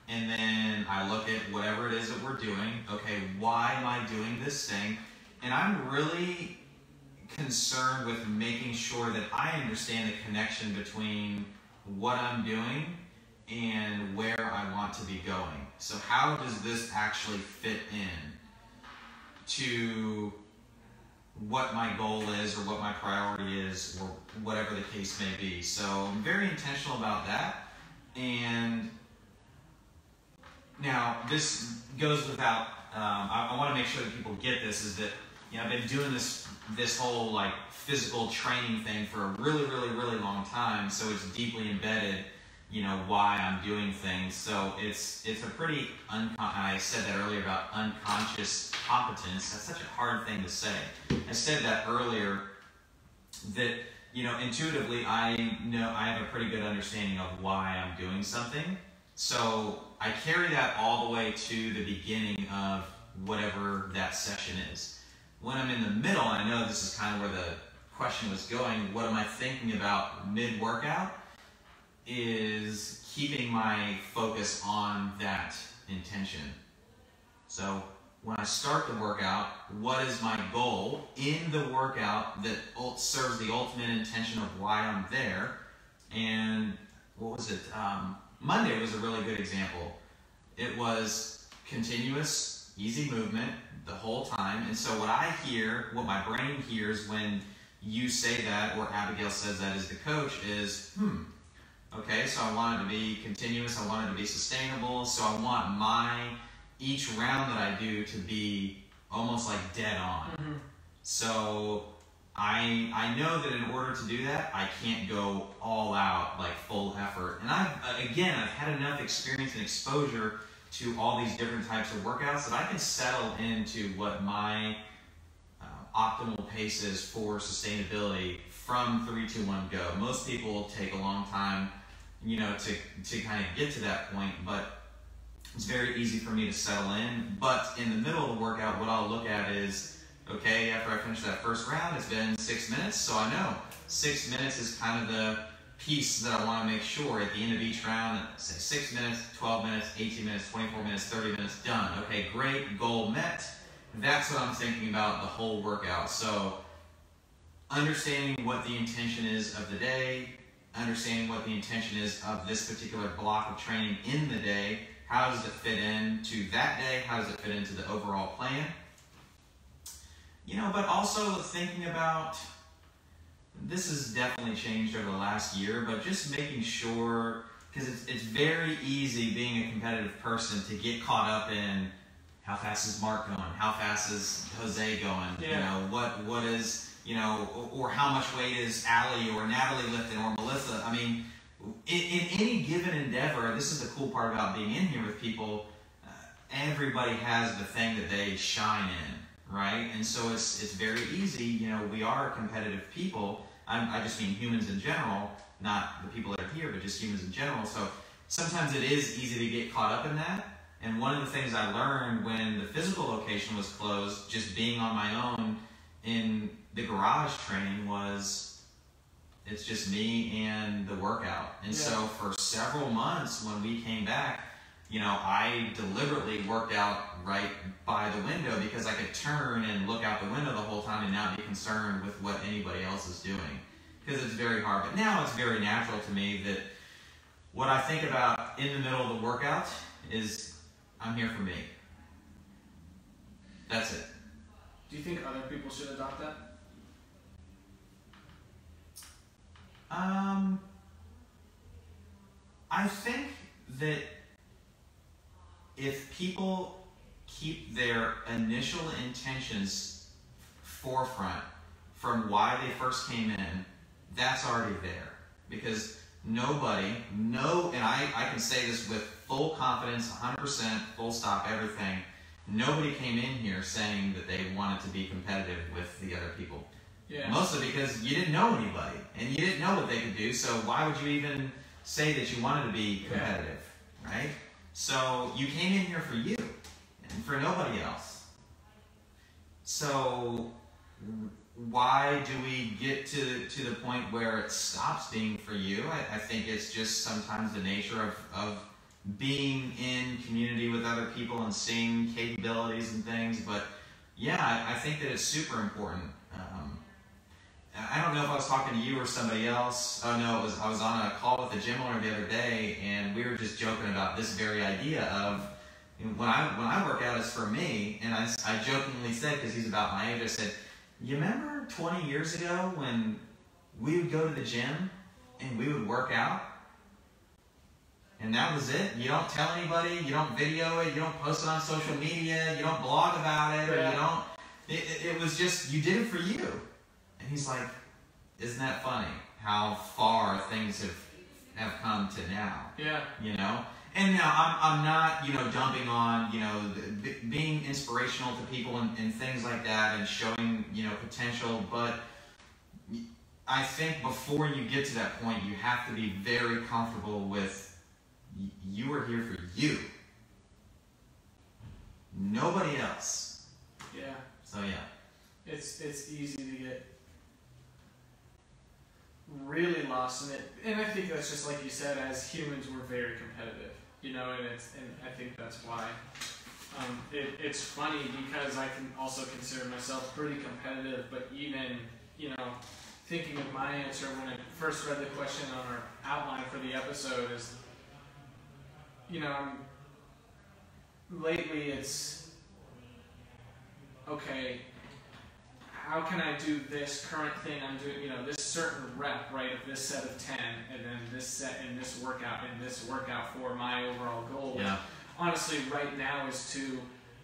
And then I look at whatever it is that we're doing. Okay, why am I doing this thing? And I'm really concerned with making sure that I understand the connection between what I'm doing and where I want to be going. So, how does this actually fit in to what my goal is or what my priority is or whatever the case may be? So, I'm very intentional about that. And now, this goes without. Um, I, I want to make sure that people get this. Is that you know I've been doing this this whole like physical training thing for a really, really, really long time. So it's deeply embedded. You know why I'm doing things. So it's it's a pretty uncon. I said that earlier about unconscious competence. That's such a hard thing to say. I said that earlier. That you know intuitively I know I have a pretty good understanding of why I'm doing something. So I carry that all the way to the beginning of whatever that session is. When I'm in the middle, I know this is kind of where the question was going. What am I thinking about mid workout? Is keeping my focus on that intention. So when I start the workout, what is my goal in the workout that serves the ultimate intention of why I'm there? And what was it? Um, Monday was a really good example. It was continuous, easy movement the whole time. And so what I hear, what my brain hears when you say that or Abigail says that as the coach is, hmm, okay, so I want it to be continuous, I want it to be sustainable, so I want my each round that I do to be almost like dead on. So I I know that in order to do that, I can't go all out like full effort. And uh, again I've had enough experience and exposure to all these different types of workouts that I can settle into what my uh, optimal pace is for sustainability from three, two, one, go. Most people take a long time, you know, to to kind of get to that point, but it's very easy for me to settle in. But in the middle of the workout, what I'll look at is, okay, after I finish that first round, it's been six minutes, so I know six minutes is kind of the piece that I want to make sure at the end of each round, say six minutes, 12 minutes, 18 minutes, 24 minutes, 30 minutes, done. Okay, great, goal met. That's what I'm thinking about the whole workout. So, understanding what the intention is of the day, understanding what the intention is of this particular block of training in the day, how does it fit in to that day, how does it fit into the overall plan. You know, but also thinking about this has definitely changed over the last year, but just making sure, because it's, it's very easy being a competitive person to get caught up in how fast is Marc going, how fast is Jose going, Yeah. you know, what what is, you know, or, how much weight is Allie or Natalie lifting or Melissa. I mean, in, in any given endeavor, this is the cool part about being in here with people. Uh, everybody has the thing that they shine in, right? And so it's it's very easy. You know, we are competitive people. I'm, I just mean humans in general, not the people that are here, but just humans in general. So sometimes it is easy to get caught up in that. And one of the things I learned when the physical location was closed, just being on my own in the garage training was it's just me and the workout. And Yeah. so for several months when we came back, you know, I deliberately worked out right by the window because I could turn and look out the window the whole time and not be concerned with what anybody else is doing. Because it's very hard. But now it's very natural to me that what I think about in the middle of the workout is I'm here for me. That's it. Do you think other people should adopt that? Um, I think that if people keep their initial intentions forefront from why they first came in, that's already there. Because nobody, no, and I, I can say this with full confidence, 100%, full stop, everything. Nobody came in here saying that they wanted to be competitive with the other people. Yeah. Mostly because you didn't know anybody and you didn't know what they could do, so why would you even say that you wanted to be competitive, right? So you came in here for you and for nobody else. So why do we get to, to the point where it stops being for you? I, I think it's just sometimes the nature of, of being in community with other people and seeing capabilities and things, but yeah, I, I think that it's super important. Um, I don't know if I was talking to you or somebody else. Oh no, it was I was on a call with the gym owner the other day, and we were just joking about this very idea of you know, when I when I work out, it's for me. And I, I jokingly said because he's about my age, I said, "You remember 20 years ago when we would go to the gym and we would work out, and that was it. You don't tell anybody, you don't video it, you don't post it on social media, you don't blog about it, or Yeah. you don't. It, it, it was just you did it for you." And he's like, "Isn't that funny? How far things have have come to now?" Yeah. you know and now I'm, I'm not you know dumping on you know the, b- being inspirational to people and, and things like that and showing you know potential but I think before you get to that point you have to be very comfortable with y- you are here for you nobody else Yeah. so yeah It's it's easy to get really lost in it, and I think that's just like you said. As humans, we're very competitive, you know, and it's and I think that's why. Um, it, it's funny because I can also consider myself pretty competitive, but even you know, thinking of my answer when I first read the question on our outline for the episode is, you know, lately it's okay how can I do this current thing I'm doing, you know, this certain rep, right, of this set of 10, and then this set in this workout, and this workout for my overall goal. yeah Honestly, right now is to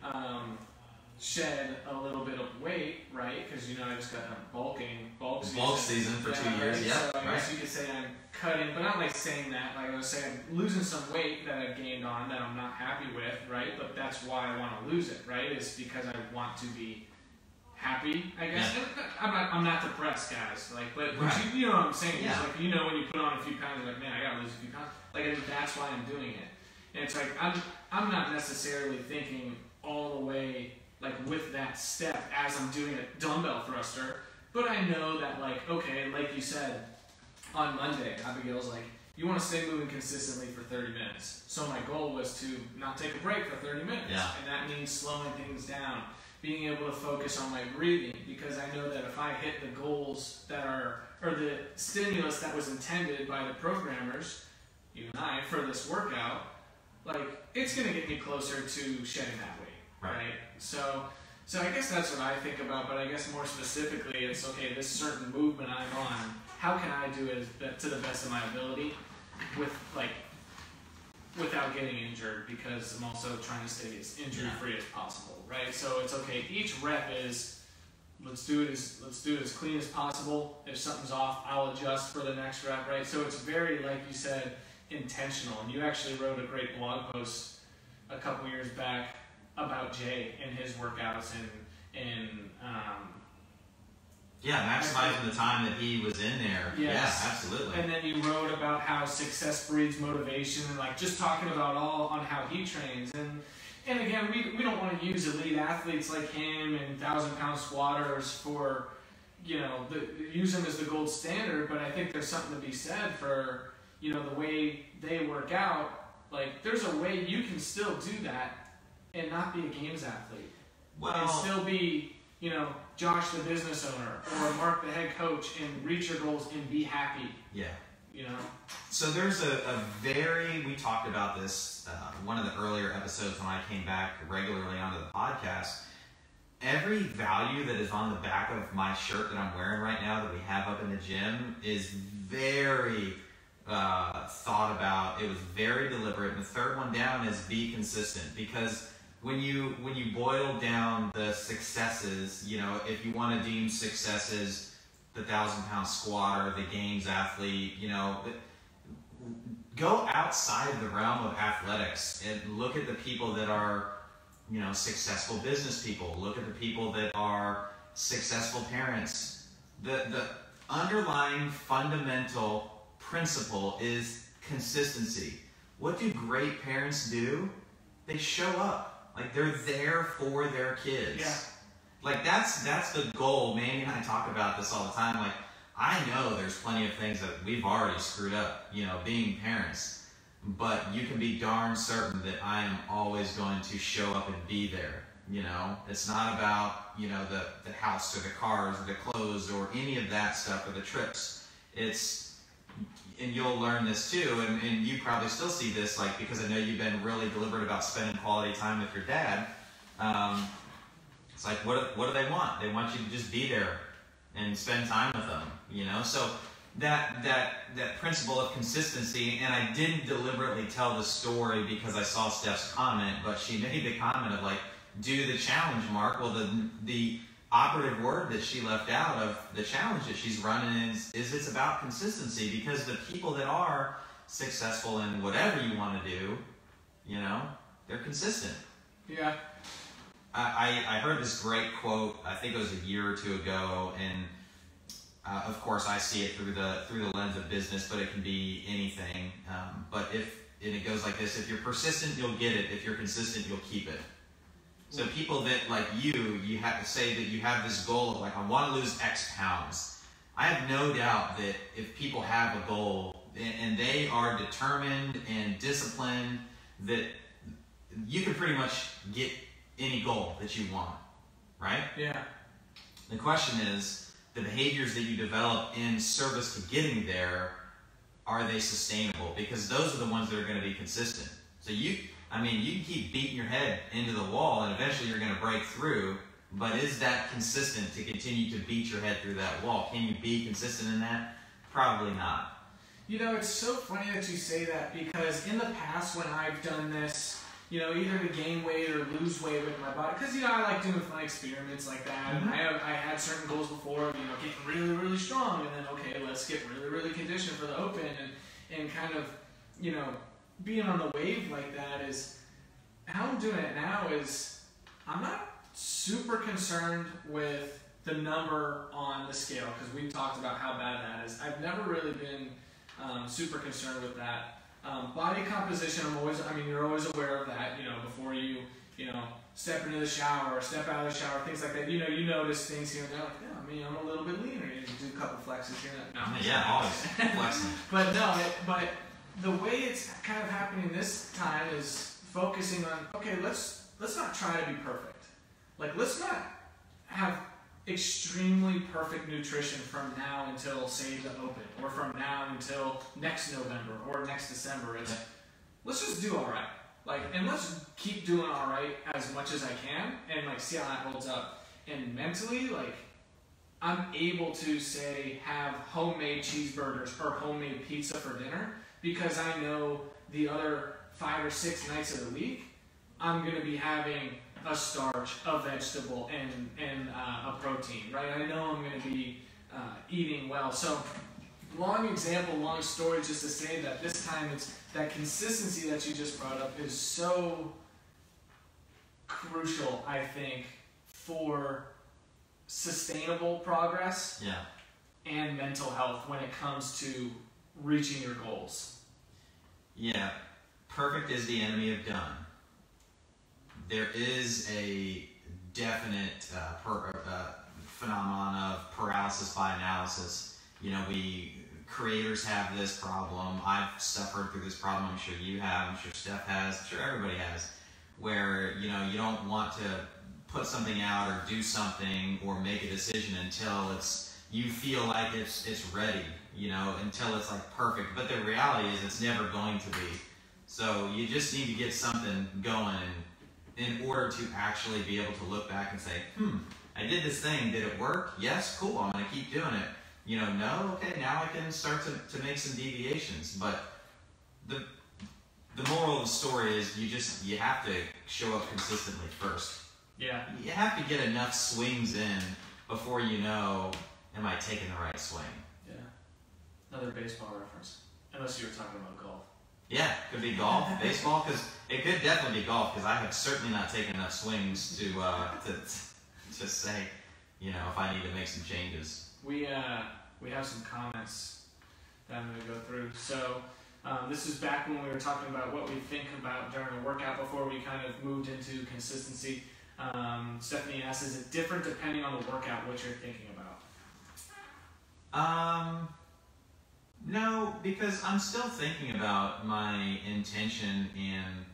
um, shed a little bit of weight, right, because, you know, I just got done bulking, bulk season. bulk season for two years right? yeah So I right guess you could say I'm cutting, but not like saying that. Like I was saying, I'm losing some weight that I've gained on that I'm not happy with, right? But that's why I want to lose it, right? Is because I want to be happy, I guess. Yeah. I'm not, I'm not depressed, guys. Like, but, but Right. you, you know what I'm saying? It's Yeah. like you know when you put on a few pounds, you're like, man, I gotta lose a few pounds. Like, I think that's why I'm doing it. And it's like I'm, I'm not necessarily thinking all the way like with that step as I'm doing a dumbbell thruster, but I know that like okay, like you said on Monday, Abigail's like, you want to stay moving consistently for 30 minutes. So my goal was to not take a break for 30 minutes, Yeah. and that means slowing things down, being able to focus on my breathing because I know that if I hit the goals that are or the stimulus that was intended by the programmers, you and I, for this workout, like it's gonna get me closer to shedding that weight, Right. right? So, so I guess that's what I think about. But I guess more specifically, it's okay. This certain movement I'm on, how can I do it to the best of my ability, with like, without getting injured? Because I'm also trying to stay as injury free as possible, right? So it's okay. Each rep is let's do it as let's do it as clean as possible. If something's off, I'll adjust for the next rep, right? So it's very like you said, intentional. And you actually wrote a great blog post a couple years back about Jay and his workouts and and um, Yeah, maximizing the time that he was in there. Yes. Yeah, absolutely. and then you wrote about how success breeds motivation and like just talking about all on how he trains and and again we, we don't want to use elite athletes like him and thousand pound squatters for you know the, use them as the gold standard but I think there's something to be said for you know the way they work out. Like there's a way you can still do that and not be a games athlete. And still be, you know, Josh the business owner or Marc the head coach and reach your goals and be happy, yeah. You know? So there's a, a very we talked about this uh, one of the earlier episodes when I came back regularly onto the podcast. Every value that is on the back of my shirt that I'm wearing right now that we have up in the gym is very uh, thought about. It was very deliberate. And the third one down is be consistent because when you when you boil down the successes, you know, if you want to deem successes the thousand pound squatter, the games athlete, you know, go outside of the realm of athletics and look at the people that are, you know, successful business people. Look at the people that are successful parents. The the underlying fundamental principle is consistency. What do great parents do? They show up. Like they're there for their kids. Yeah. Like that's that's the goal. Manny and I talk about this all the time. Like I know there's plenty of things that we've already screwed up, you know, being parents. But you can be darn certain that I am always going to show up and be there. You know, it's not about you know the the house or the cars or the clothes or any of that stuff or the trips. It's and you'll learn this too, and, and you probably still see this, like because I know you've been really deliberate about spending quality time with your dad. Um, it's like what what do they want? They want you to just be there and spend time with them, you know. So that that that principle of consistency, and I didn't deliberately tell the story because I saw Steph's comment, but she made the comment of like, do the challenge, Marc. Well, the the operative word that she left out of the challenge that she's running is, is it's about consistency because the people that are successful in whatever you want to do, you know, they're consistent. Yeah. I, I heard this great quote. I think it was a year or two ago, and uh, of course I see it through the through the lens of business, but it can be anything. Um, but if and it goes like this: if you're persistent, you'll get it. If you're consistent, you'll keep it. So people that like you, you have to say that you have this goal of like I want to lose X pounds. I have no doubt that if people have a goal and they are determined and disciplined, that you can pretty much get any goal that you want, right? Yeah. The question is the behaviors that you develop in service to getting there, are they sustainable? Because those are the ones that are going to be consistent. So you, I mean, you can keep beating your head into the wall and eventually you're going to break through, but is that consistent to continue to beat your head through that wall? Can you be consistent in that? Probably not. You know, it's so funny that you say that because in the past when I've done this, you know, either to gain weight or lose weight with my body, because you know I like doing fun experiments like that. And I have I had certain goals before, of, you know, getting really really strong, and then okay, let's get really really conditioned for the open, and and kind of, you know, being on the wave like that is how I'm doing it now is I'm not super concerned with the number on the scale because we've talked about how bad that is. I've never really been um, super concerned with that. Um, body composition, I'm always, I mean, you're always aware of that, you know, before you, you know, step into the shower or step out of the shower, things like that. You know, you notice things here and there, like, yeah, I mean, I'm a little bit leaner. You do a couple flexes here and there. No, Yeah, always flexing. but no, it, but the way it's kind of happening this time is focusing on okay, let's let's not try to be perfect. Like let's not have extremely perfect nutrition from now until say the open, or from now until next November or next December. Let's just do all right. Like and let's keep doing all right as much as I can, and like see how that holds up. And mentally, like I'm able to say have homemade cheeseburgers or homemade pizza for dinner because I know the other five or six nights of the week I'm going to be having a starch, a vegetable, and and uh, a protein. Right? I know I'm going to be uh, eating well. So long example, long story, just to say that this time it's that consistency that you just brought up is so crucial. I think for sustainable progress Yeah. and mental health when it comes to reaching your goals. Yeah, perfect is the enemy of done. There is a definite uh, per, uh, phenomenon of paralysis by analysis. You know, we creators have this problem. I've suffered through this problem. I'm sure you have. I'm sure Steph has. I'm sure everybody has. Where you know you don't want to put something out or do something or make a decision until it's you feel like it's it's ready. You know, until it's like perfect. But the reality is, it's never going to be. So you just need to get something going in order to actually be able to look back and say, hmm, I did this thing. Did it work? Yes, cool. I'm going to keep doing it. You know, no, okay, now I can start to, to make some deviations. But the the moral of the story is you just you have to show up consistently first. Yeah. You have to get enough swings in before you know, am I taking the right swing? Yeah. Another baseball reference. Unless you were talking about. Yeah, could be golf, baseball, because it could definitely be golf. Because I have certainly not taken enough swings to uh, to to say, you know, if I need to make some changes. We uh we have some comments that I'm gonna go through. So um, this is back when we were talking about what we think about during a workout before we kind of moved into consistency. Um, Stephanie asks, is it different depending on the workout, what you're thinking about? Um, no, because I'm still thinking about my intention and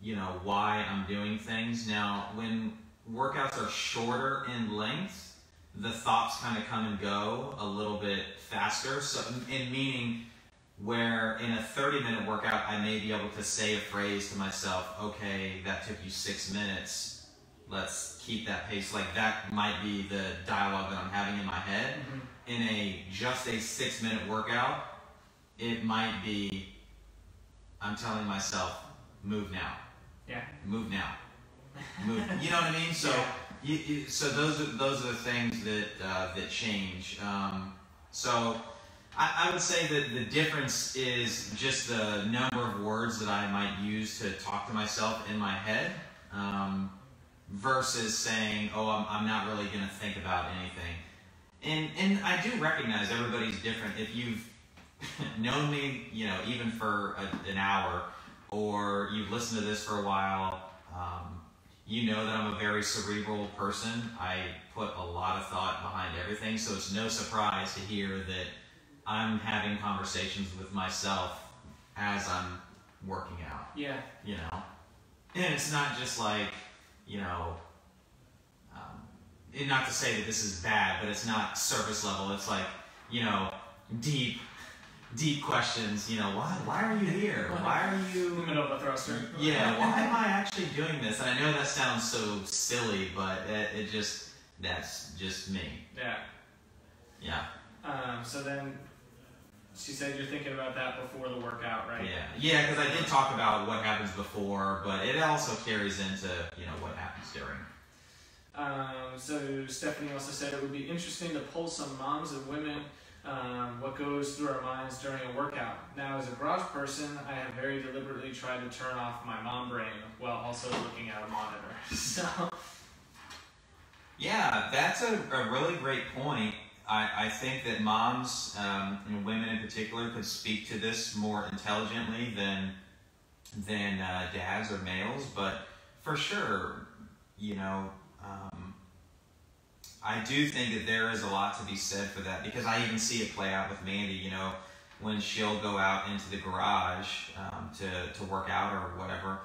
you know why I'm doing things. Now, when workouts are shorter in length, the thoughts kind of come and go a little bit faster. So, in meaning where in a 30 minute workout, I may be able to say a phrase to myself, okay, that took you six minutes. Let's keep that pace. Like that might be the dialogue that I'm having in my head mm-hmm. In a just a six minute workout, it might be I'm telling myself, move now, Yeah. move now, move. You know what I mean? So, Yeah. you, you, so those are those are the things that uh, that change. Um, so, I, I would say that the difference is just the number of words that I might use to talk to myself in my head. Um, versus saying, "Oh, I'm, I'm not really going to think about anything." And and I do recognize everybody's different. If you've known me, you know, even for a, an hour, or you've listened to this for a while, um, you know that I'm a very cerebral person. I put a lot of thought behind everything, so it's no surprise to hear that I'm having conversations with myself as I'm working out Yeah. you know and it's not just like you know and not to say that this is bad but it's not surface level. It's like you know deep deep questions you know why why are you here? Why are you In the middle of a thruster. yeah why am i actually doing this? And i know that sounds so silly but it, it just that's just me. Yeah. yeah. Um, so then she said you're thinking about that before the workout, right? yeah. Yeah because i did talk about what happens before but it also carries into you know what happens during Um, so Stephanie also said it would be interesting to poll some moms and women um, what goes through our minds during a workout. Now, as a garage person, I have very deliberately tried to turn off my mom brain while also looking at a monitor. So, Yeah, that's a, a really great point. I, I think that moms, um, and women in particular, could speak to this more intelligently than than uh, dads or males. But for sure, you know, um, I do think that there is a lot to be said for that because I even see it play out with Mandy. You know, when she'll go out into the garage um, to to work out or whatever.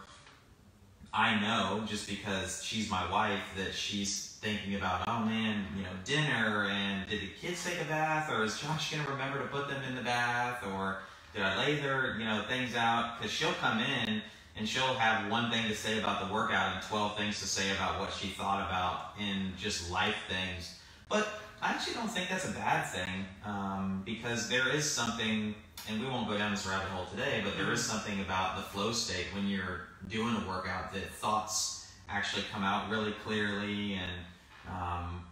I know just because she's my wife that she's thinking about, oh man, you know, dinner and did the kids take a bath or is Josh gonna remember to put them in the bath or did I lay their, you know, things out? Because she'll come in and she'll have one thing to say about the workout and 12 things to say about what she thought about in just life things. But I actually don't think that's a bad thing um, because there is something, and we won't go down this rabbit hole today, but there is something about the flow state when you're doing a workout that thoughts actually come out really clearly and um,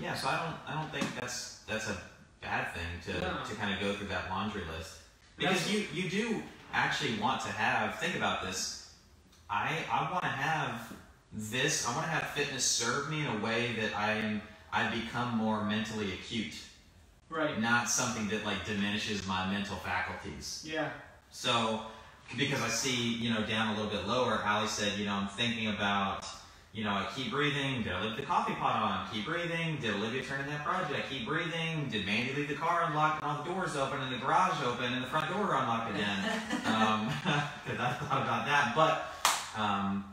yeah. So I don't I don't think that's that's a bad thing to, No. to kind of go through that laundry list because That's- you you do actually want to have think about this. I I want to have this. I want to have fitness serve me in a way that I'm I become more mentally acute, Right. not something that like diminishes my mental faculties. Yeah. So, because I see, you know, down a little bit lower, Ali said, you know, I'm thinking about, you know, I keep breathing. Did I leave the coffee pot on? Keep breathing. Did Olivia turn in that project? Keep breathing. Did Mandy leave the car unlocked and all the doors open and the garage open and the front door unlocked again? um, because I thought about that. But, um,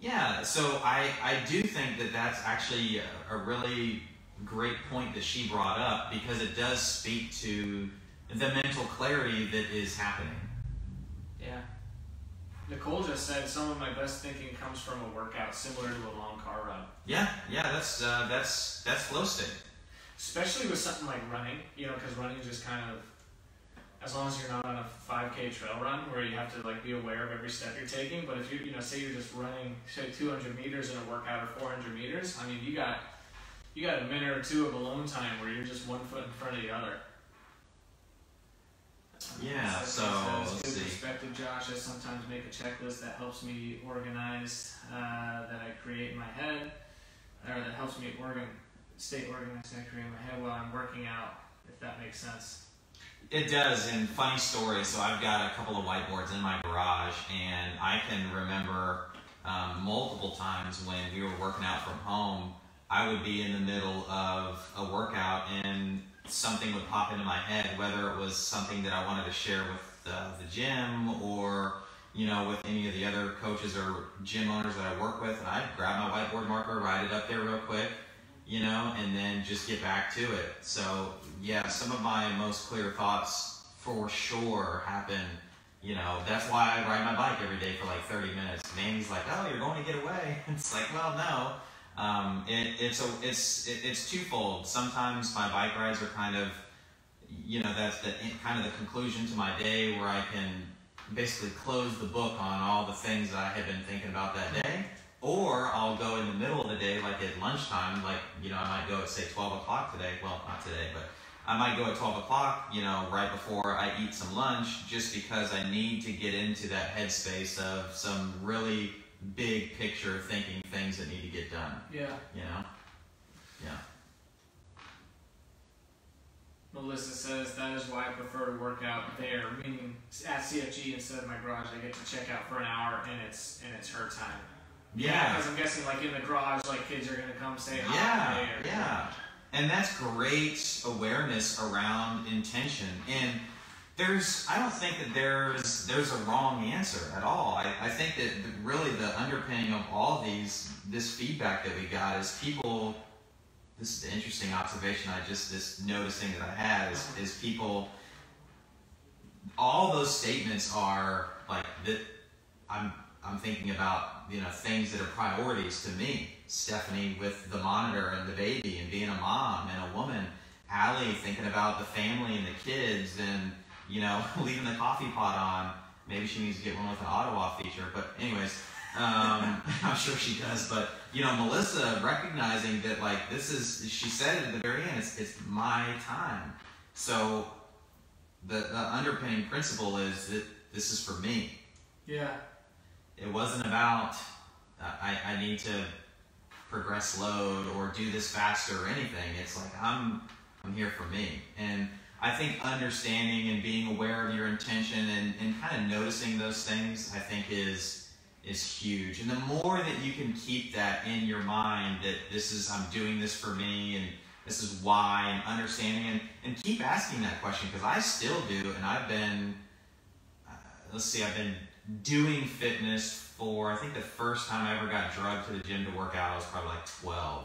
yeah, so I, I do think that that's actually a, a really great point that she brought up because it does speak to the mental clarity that is happening. Yeah. Nicole just said some of my best thinking comes from a workout similar to a long car run. Yeah, yeah, that's uh, that's that's flow state. Especially with something like running, you know, because running is just kind of, as long as you're not on a 5K trail run where you have to like be aware of every step you're taking. But if you, you know, say you're just running, say 200 meters in a workout or 400 meters, I mean, you got, you got a minute or two of alone time where you're just one foot in front of the other. Yeah, so, perspective, Josh. I sometimes make a checklist that helps me organize, uh, that I create in my head, or that helps me organ, stay organized and create in my head while I'm working out. If that makes sense. It does, and funny story. So I've got a couple of whiteboards in my garage, and I can remember um, multiple times when we were working out from home. I would be in the middle of a workout, and something would pop into my head, whether it was something that I wanted to share with uh, the gym or you know with any of the other coaches or gym owners that I work with. And I'd grab my whiteboard marker, write it up there real quick, you know, and then just get back to it. So yeah, some of my most clear thoughts for sure happen. You know, that's why I ride my bike every day for like 30 minutes. Mandy's like, "Oh, you're going to get away." It's like, well, no. Um, it, it's a, it's, it, it's twofold. Sometimes my bike rides are kind of, you know, that's the kind of the conclusion to my day where I can basically close the book on all the things that I had been thinking about that day. Or I'll go in the middle of the day, like at lunchtime, like, you know, I might go at say 12 o'clock today. Well, not today, but I might go at 12 o'clock, you know, right before I eat some lunch, just because I need to get into that headspace of some really big picture thinking things that need to get done, Yeah. you know? Melissa says that is why I prefer to work out there, meaning at CFG instead of my garage. I get to check out for an hour, and it's and it's her time. Yeah. Because I'm guessing like in the garage, like kids are gonna come say hi. Yeah, yeah. And that's great awareness around intention. And there's, I don't think that there's there's a wrong answer at all. I, I think that really the underpinning of all these, this feedback that we got is people. This is the interesting observation. I just this noticing that I had is, is people. All those statements are like that. I'm I'm thinking about you know things that are priorities to me. Stephanie with the monitor and the baby and being a mom and a woman. Allie thinking about the family and the kids and you know leaving the coffee pot on. Maybe she needs to get one with an auto off feature. But anyways, um, I'm sure she does. But you know Melissa recognizing that like this is she said it at the very end. It's it's my time. So the, the underpinning principle is that this is for me Yeah. it wasn't about uh, I, I need to progress load or do this faster or anything. It's like I'm I'm here for me. And I think understanding and being aware of your intention and, and kind of noticing those things, I think is is huge. And the more that you can keep that in your mind that this is I'm doing this for me and this is why and understanding and, and keep asking that question because I still do and I've been uh, let's see I've been doing fitness for I think the first time I ever got drugged to the gym to work out I was probably like 12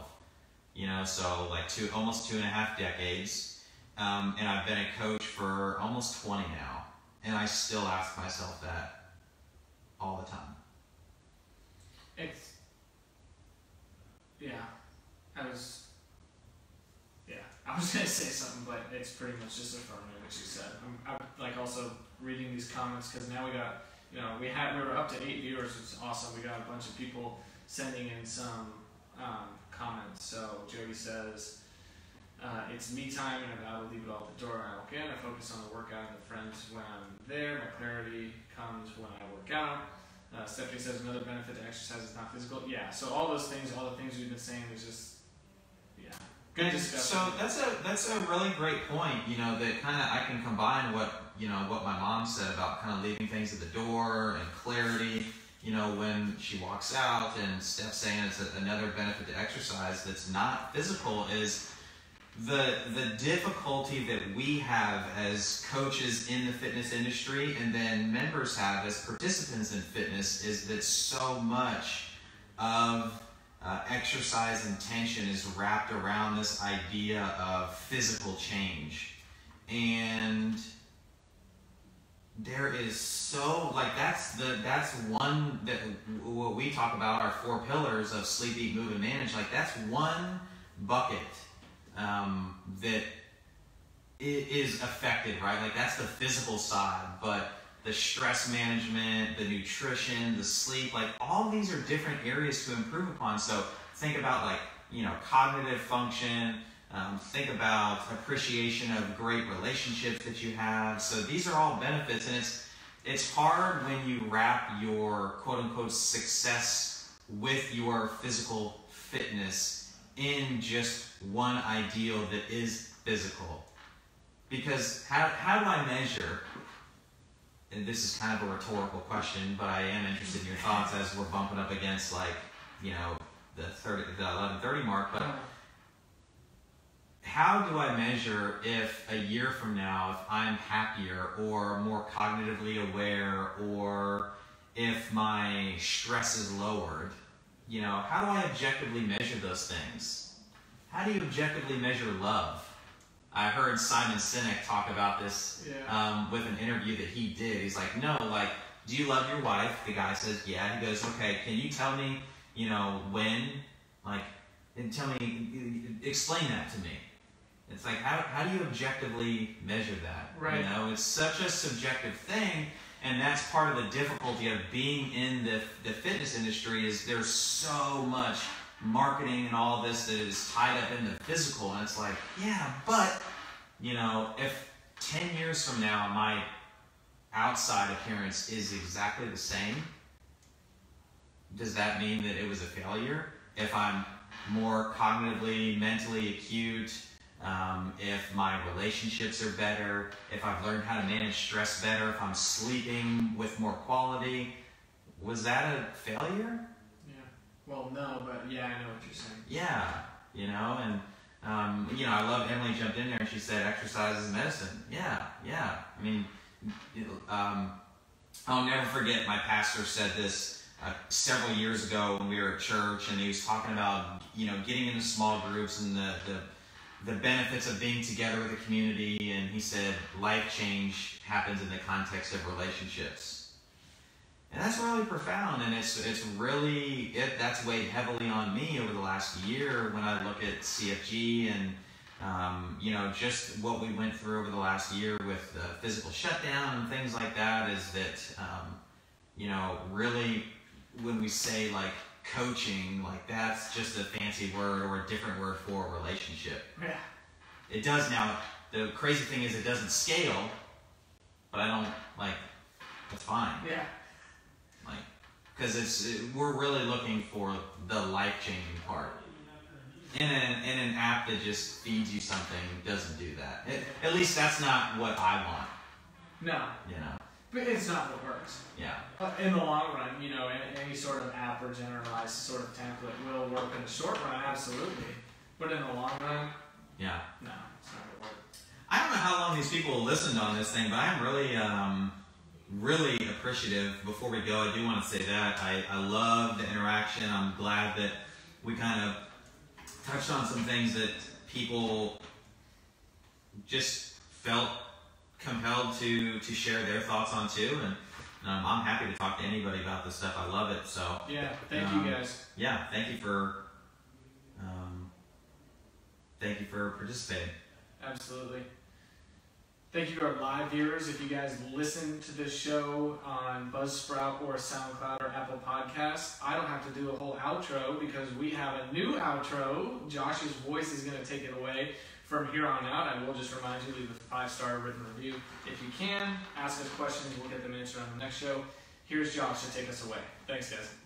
you know so like two almost two and a half decades. Um, and I've been a coach for almost 20 now. And I still ask myself that all the time It's yeah. I was yeah. I was gonna say something, but it's pretty much just affirming what you said. I'm, I'm like also reading these comments because now we got you know we had we were up to eight viewers, which is awesome. We got a bunch of people sending in some um, comments. So Jody says. Uh, it's me time and to leave it all at the door I walk in. I focus on the workout and the friends when I'm there. My clarity comes when I work out. Uh, Stephanie says another benefit to exercise is not physical. Yeah, so all those things, all the things we've been saying, is just yeah, good And discussion. So that's a that's a really great point. You know that kind of I can combine what you know what my mom said about kind of leaving things at the door and clarity. You know when she walks out and Steph saying it's a, another benefit to exercise that's not physical is the the difficulty that we have as coaches in the fitness industry and then members have as participants in fitness is that so much of uh, exercise intention is wrapped around this idea of physical change. And there is so like that's the that's one that what we talk about our four pillars of sleep eat move and manage. Like that's one bucket um, that is affected right? Like that's the physical side but the stress management the nutrition the sleep like all these are different areas to improve upon. So think about like you know cognitive function um, think about appreciation of great relationships that you have. So these are all benefits and it's it's hard when you wrap your quote unquote success with your physical fitness in just one ideal that is physical because how, how do i measure and this is kind of a rhetorical question, but I am interested in your thoughts as we're bumping up against like, you know, the thirty, the eleven thirty mark. But how do I measure if a year from now, if I'm happier or more cognitively aware, or if my stress is lowered? You know, how do I objectively measure those things? How do you objectively measure love? I heard Simon Sinek talk about this yeah, um, with an interview that he did. He's like, no, like, do you love your wife? The guy says, yeah. He goes, okay, can you tell me, you know, when? Like, and tell me, explain that to me. It's like, how, how do you objectively measure that? Right. You know, it's such a subjective thing. And that's part of the difficulty of being in the, the fitness industry is there's so much marketing and all this that is tied up in the physical. And it's like, yeah, but, you know, if 10 years from now my outside appearance is exactly the same, does that mean that it was a failure? If I'm more cognitively, mentally acute, um, if my relationships are better, if I've learned how to manage stress better, if I'm sleeping with more quality, was that a failure? yeah. Well, no, but yeah, I know what you're saying. Yeah, you know, and um, you know, I love Emily jumped in there and she said exercise is medicine. Yeah, yeah. I mean, um, I'll never forget my pastor said this uh, several years ago when we were at church, and he was talking about you know getting into small groups and the the, the benefits of being together with a community, and he said life change happens in the context of relationships. And that's really profound, and it's it's really it that's weighed heavily on me over the last year when I look at CFG and um, you know just what we went through over the last year with the physical shutdown and things like that. Is that um, you know really when we say like coaching, like that's just a fancy word or a different word for a relationship. Yeah, It does now. The crazy thing is it doesn't scale, but I don't like. That's fine. yeah. Like because it's it, we're really looking for the life changing part. In an, in an app that just feeds you something doesn't do that. It, at least that's not what I want. No, You know. It's not what works. Yeah. Uh, In the long run, you know, any, any sort of app or generalized sort of template will work in the short run, absolutely. But in the long run, Yeah. no, it's not gonna work. I don't know how long these people listened on this thing, but I'm really, um, really appreciative. Before we go, I do want to say that I, I love the interaction. I'm glad that we kind of touched on some things that people just felt compelled to to share their thoughts on too, and um, I'm happy to talk to anybody about this stuff. I love it. So Yeah, thank Um, you guys. yeah, thank you for um, thank you for participating. Absolutely. Thank you to our live viewers. If you guys listen to this show on Buzzsprout or SoundCloud or Apple Podcasts, I don't have to do a whole outro because we have a new outro. Josh's voice is going to take it away from here on out. I will just remind you, leave a five star written review if you can. Ask us questions, we'll get them answered on the next show. Here's Josh to take us away. Thanks, guys.